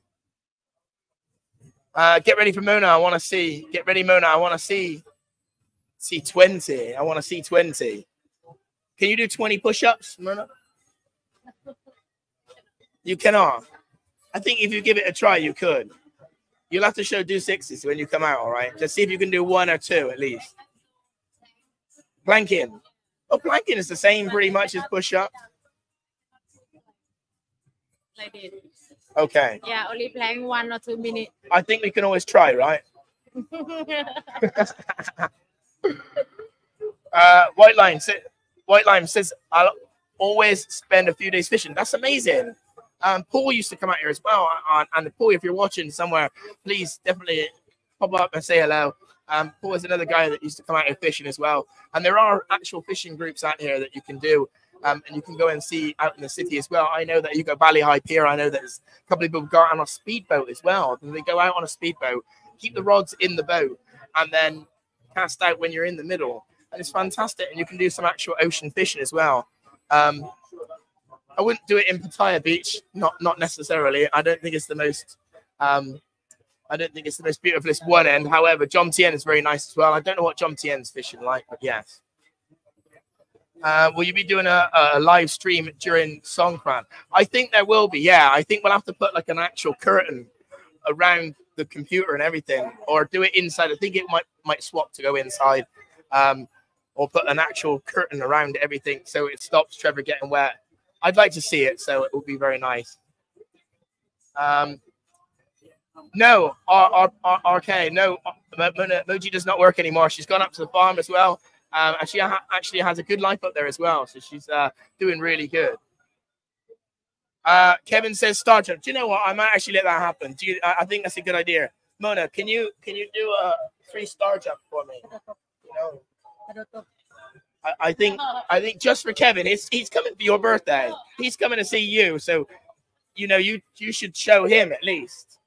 Uh, get ready for Mona. I want to see. Get ready, Mona. I want to see. See 20. I want to see 20. Can you do 20 push ups, Mona? You cannot. I think if you give it a try, you could. You'll have to show do sixes when you come out, all right? Just see if you can do one or two at least. Planking. Oh, planking is the same pretty much as push-up. Like this. Okay. Yeah, only playing one or two minutes. I think we can always try, right? Uh, White Line White Line says, I'll always spend a few days fishing. That's amazing. Um, Paul used to come out here as well. uh, And Paul, if you're watching somewhere, please definitely pop up and say hello. Um, Paul is another guy that used to come out here fishing as well. And there are actual fishing groups out here that you can do. Um, and you can go and see out in the city as well. I know that you go Bali Hai Pier. I know there's a couple of people go out on a speedboat as well. They go out on a speedboat, keep the rods in the boat, and then cast out when you're in the middle. And it's fantastic. And you can do some actual ocean fishing as well. Um, I wouldn't do it in Pattaya Beach, not not necessarily. I don't think it's the most um, I don't think it's the most beautifulest one end. However, Jomtien is very nice as well. I don't know what Jomtien's fishing like, but yes. Uh, will you be doing a, a live stream during Songkran? I think there will be. Yeah, I think we'll have to put like an actual curtain around the computer and everything, or do it inside. I think it might might swap to go inside, um, or put an actual curtain around everything so it stops Trevor getting wet. I'd like to see it, so it would be very nice. Um, no, R- R- R- RK, no, Mo- Moji does not work anymore. She's gone up to the farm as well. Um, and she ha- actually has a good life up there as well. So she's uh, doing really good. Uh, Kevin says star jump. Do you know what? I might actually let that happen. Do you, I, I think that's a good idea. Mona, can you can you do a three star jump for me? You know, I, I think I think just for Kevin, he's he's coming for your birthday. He's coming to see you, so you know you you should show him at least.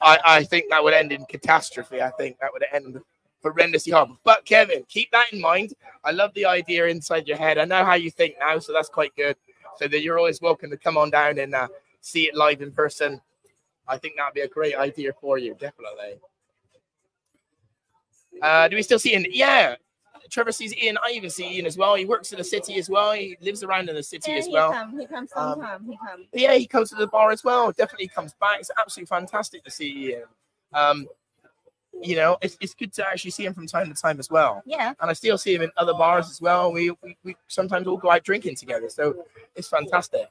I I. Think that would end in catastrophe. I think that would end horrendously horrible. But Kevin, keep that in mind. I love the idea inside your head. I know how you think now, so that's quite good. So that you're always welcome to come on down and uh, see it live in person. I think that'd be a great idea for you, definitely. Uh, do we still see Ian? Yeah, Trevor sees Ian. I even see Ian as well. He works in the city as well. He lives around in the city Yeah, as well. come, he comes Um, sometime. he comes. Yeah, he comes to the bar as well. Definitely comes back. It's absolutely fantastic to see Ian. Um, you know, it's, it's good to actually see him from time to time as well. Yeah. And I still see him in other bars as well. We, we, we sometimes all go out drinking together. So it's fantastic.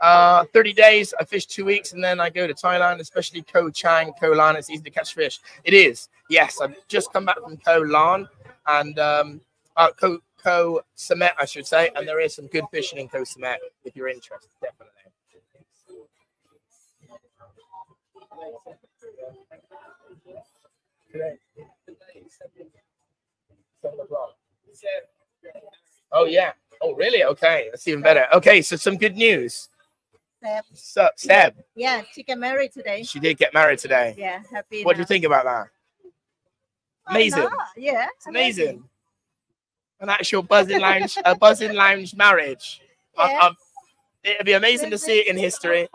Uh, 30 days, I fish two weeks, and then I go to Thailand, especially Koh Chang, Koh Lan. It's easy to catch fish. It is. Yes, I've just come back from Koh Lan and um, uh, Koh, Koh Samet, I should say. And there is some good fishing in Koh Samet if you're interested, definitely. Oh yeah. Oh really? Okay, that's even better. Okay, so some good news. Seb. So Seb, Yeah, she get married today. she did get married today. Yeah, happy. What do you think about that? Amazing. Yeah, It's amazing. An actual buzzing lounge, a buzzing lounge marriage. I- Yeah. It'd be amazing to see it in history.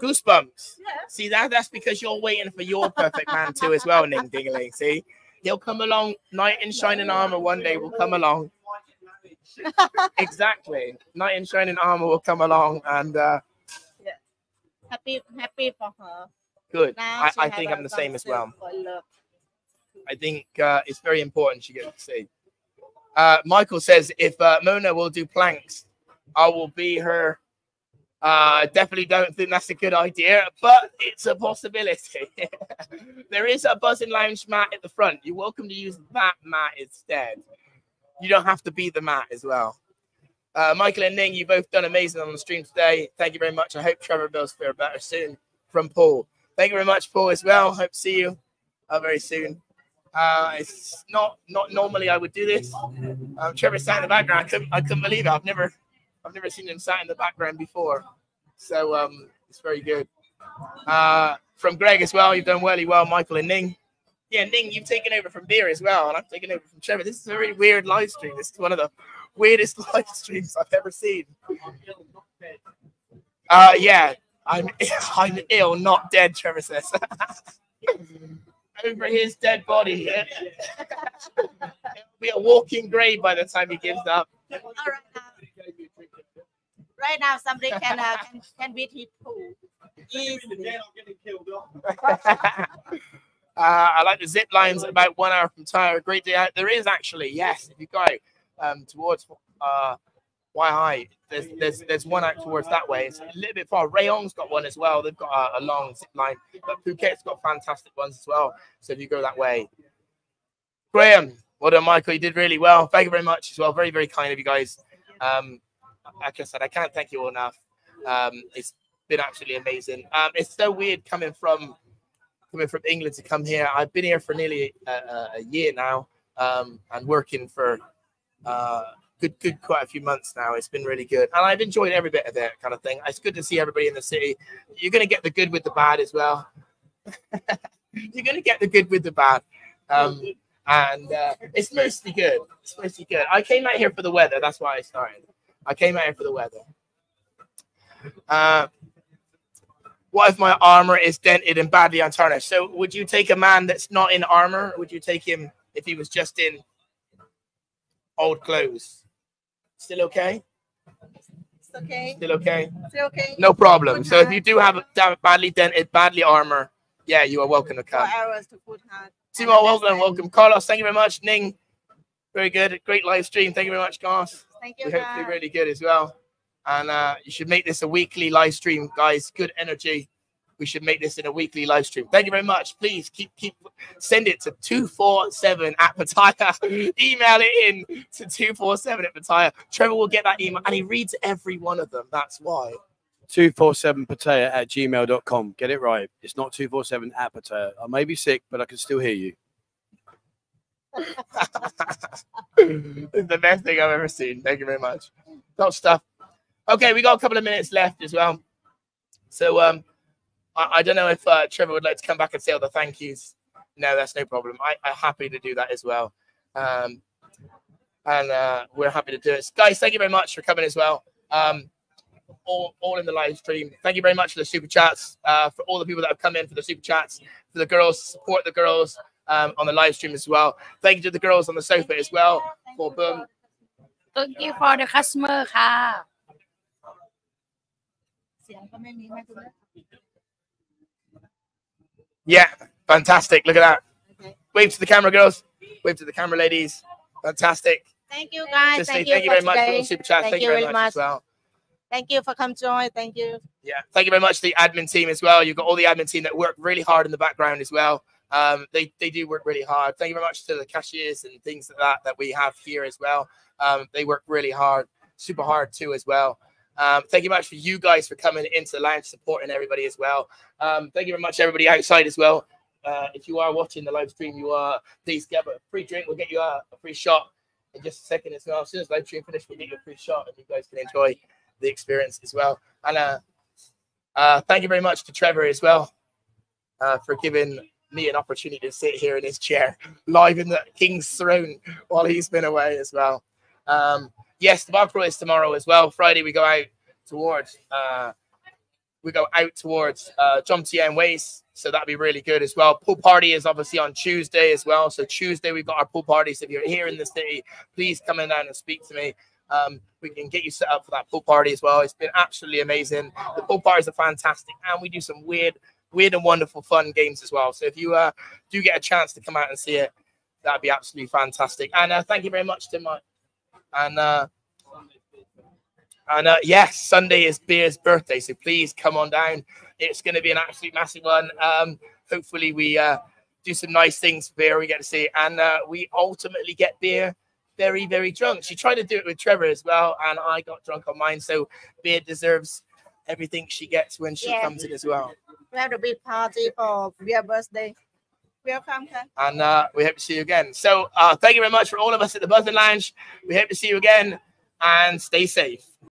Goosebumps. See that? That's because you're waiting for your perfect man too, as well, Ning Dingling. See, he'll come along. Knight in shining armor one day will come along. exactly. Knight in shining armor will come along, and uh, Happy, happy for her. good. Now I, I think I'm the same as well. I think uh, it's very important she gets to see. Uh, Michael says if uh, Mona will do planks, I will be her. Uh, I definitely don't think that's a good idea, but it's a possibility. there is a buzzing lounge mat at the front. You're welcome to use that mat instead. You don't have to be the mat as well. Uh, Michael and Ning, you both done amazing on the stream today. Thank you very much. I hope Trevor Bills feel better soon. From Paul. Thank you very much, Paul, as well. Hope to see you uh, very soon. Uh, it's not not normally I would do this. Um, Trevor sat in the background. I couldn't, I couldn't believe it. I've never I've never seen him sat in the background before. So um, it's very good. Uh, from Greg as well. You've done really well, Michael and Ning. Yeah, Ning, you've taken over from Beer as well, and I've taken over from Trevor. This is a very weird live stream. This is one of the weirdest live streams I've ever seen. Uh, yeah, I'm I'm ill, not dead. Trevor says. Over his dead body. It'll be a walking grave by the time he gives up. All right now. Right now, somebody can uh, can, can beat his pool. Easily. Uh, I like the zip lines about one hour from Tyre. A great day out. There is actually, yes, if you go um, towards uh, High, there's, there's there's one out towards that way. It's a little bit far. Rayong's got one as well. They've got a, a long zip line, but Phuket's got fantastic ones as well. So if you go that way, Graham, well done, Michael. You did really well. Thank you very much as well. Very very kind of you guys. Um, like I said, I can't thank you all enough. Um, it's been absolutely amazing. Um, it's so weird coming from coming from England to come here. I've been here for nearly a, a, a year now, um, and working for uh, good, good, quite a few months now. It's been really good, and I've enjoyed every bit of it, kind of thing. It's good to see everybody in the city. You're going to get the good with the bad as well. You're going to get the good with the bad. Um, and uh, it's mostly good. It's mostly good. I came out here for the weather. That's why I started. I came out here for the weather. Uh, what if my armor is dented and badly untarnished? So, would you take a man that's not in armor? Would you take him if he was just in old clothes? Still okay? It's okay. Still okay? It's okay. No problem. Good So, if you do have a badly dented, badly armor, yeah, you are welcome to Four come. hours to hard. Timo, welcome, welcome. Carlos, thank you very much. Ning, very good. Great live stream. Thank you very much, Carlos. Thank you. We hope guys. really good as well. And uh, you should make this a weekly live stream, guys. Good energy. We should make this in a weekly live stream. Thank you very much. Please keep keep send it to 247 at Pattaya. email it in to 247 at Pattaya. Trevor will get that email and he reads every one of them. That's why. 247 pattaya at gmail.com. Get it right. It's not 247 at pattaya. I may be sick, but I can still hear you. the best thing I've ever seen. Thank you very much. Top stuff. Okay, we got a couple of minutes left as well. So um I, I don't know if uh, Trevor would like to come back and say all the thank yous. No, that's no problem. I, I'm happy to do that as well. Um and uh, we're happy to do it. Guys, thank you very much for coming as well. Um all, all in the live stream. Thank you very much for the super chats. Uh, for all the people that have come in for the super chats, for the girls, support the girls um, on the live stream as well. Thank you to the girls on the sofa as well for boom. Thank you for the customer เสียงก็ไม่มีให้คุณแม่ Yeah, fantastic. Look at that. Okay. Wave to the camera, girls. Wave to the camera, ladies. Fantastic. Thank you guys. Just say Thank you thank you for very much for today. the super chat. Thank Thank, you you very very much, as much. well. Thank you for come join. Thank you. Yeah, thank you very much to the admin team as well. You've got all the admin team that work really hard in the background as well. Um, they they do work really hard. Thank you very much to the cashiers and things like that that we have here as well. Um, they work really hard, super hard too as well. Um, thank you much for you guys for coming into the lounge, supporting everybody as well. Um, thank you very much everybody outside as well. Uh, if you are watching the live stream, you are please get a free drink. We'll get you a, a free shot in just a second as well. As soon as live stream finished, we'll get you a free shot, and you guys can enjoy the experience as well. And uh, uh, thank you very much to Trevor as well uh, for giving me an opportunity to sit here in his chair live in the King's throne while he's been away as well. Um, yes, the bar crawl is tomorrow as well. Friday we go out towards uh, we go out towards uh, Jomtien Ways. So that'd be really good as well. Pool party is obviously on Tuesday as well. So Tuesday we've got our pool party. So if you're here in the city, please come in down and speak to me. Um, we can get you set up for that pool party as well. It's been absolutely amazing. The pool parties are fantastic, and we do some weird, weird and wonderful fun games as well. So if you uh, do get a chance to come out and see it, that'd be absolutely fantastic. And uh, thank you very much, to Mike. And uh, and uh, yes, Sunday is Beer's birthday, so please come on down. It's going to be an absolute massive one. Um, hopefully, we uh, do some nice things for Beer. We get to see, and uh, we ultimately get Beer very, very drunk. She tried to do it with Trevor as well, and I got drunk on mine. So Beer deserves everything she gets when she Yeah. comes in as well. We have a big party for your birthday. Welcome. And uh, we hope to see you again. So uh, thank you very much for all of us at the Buzzin Lounge. We hope to see you again, and stay safe.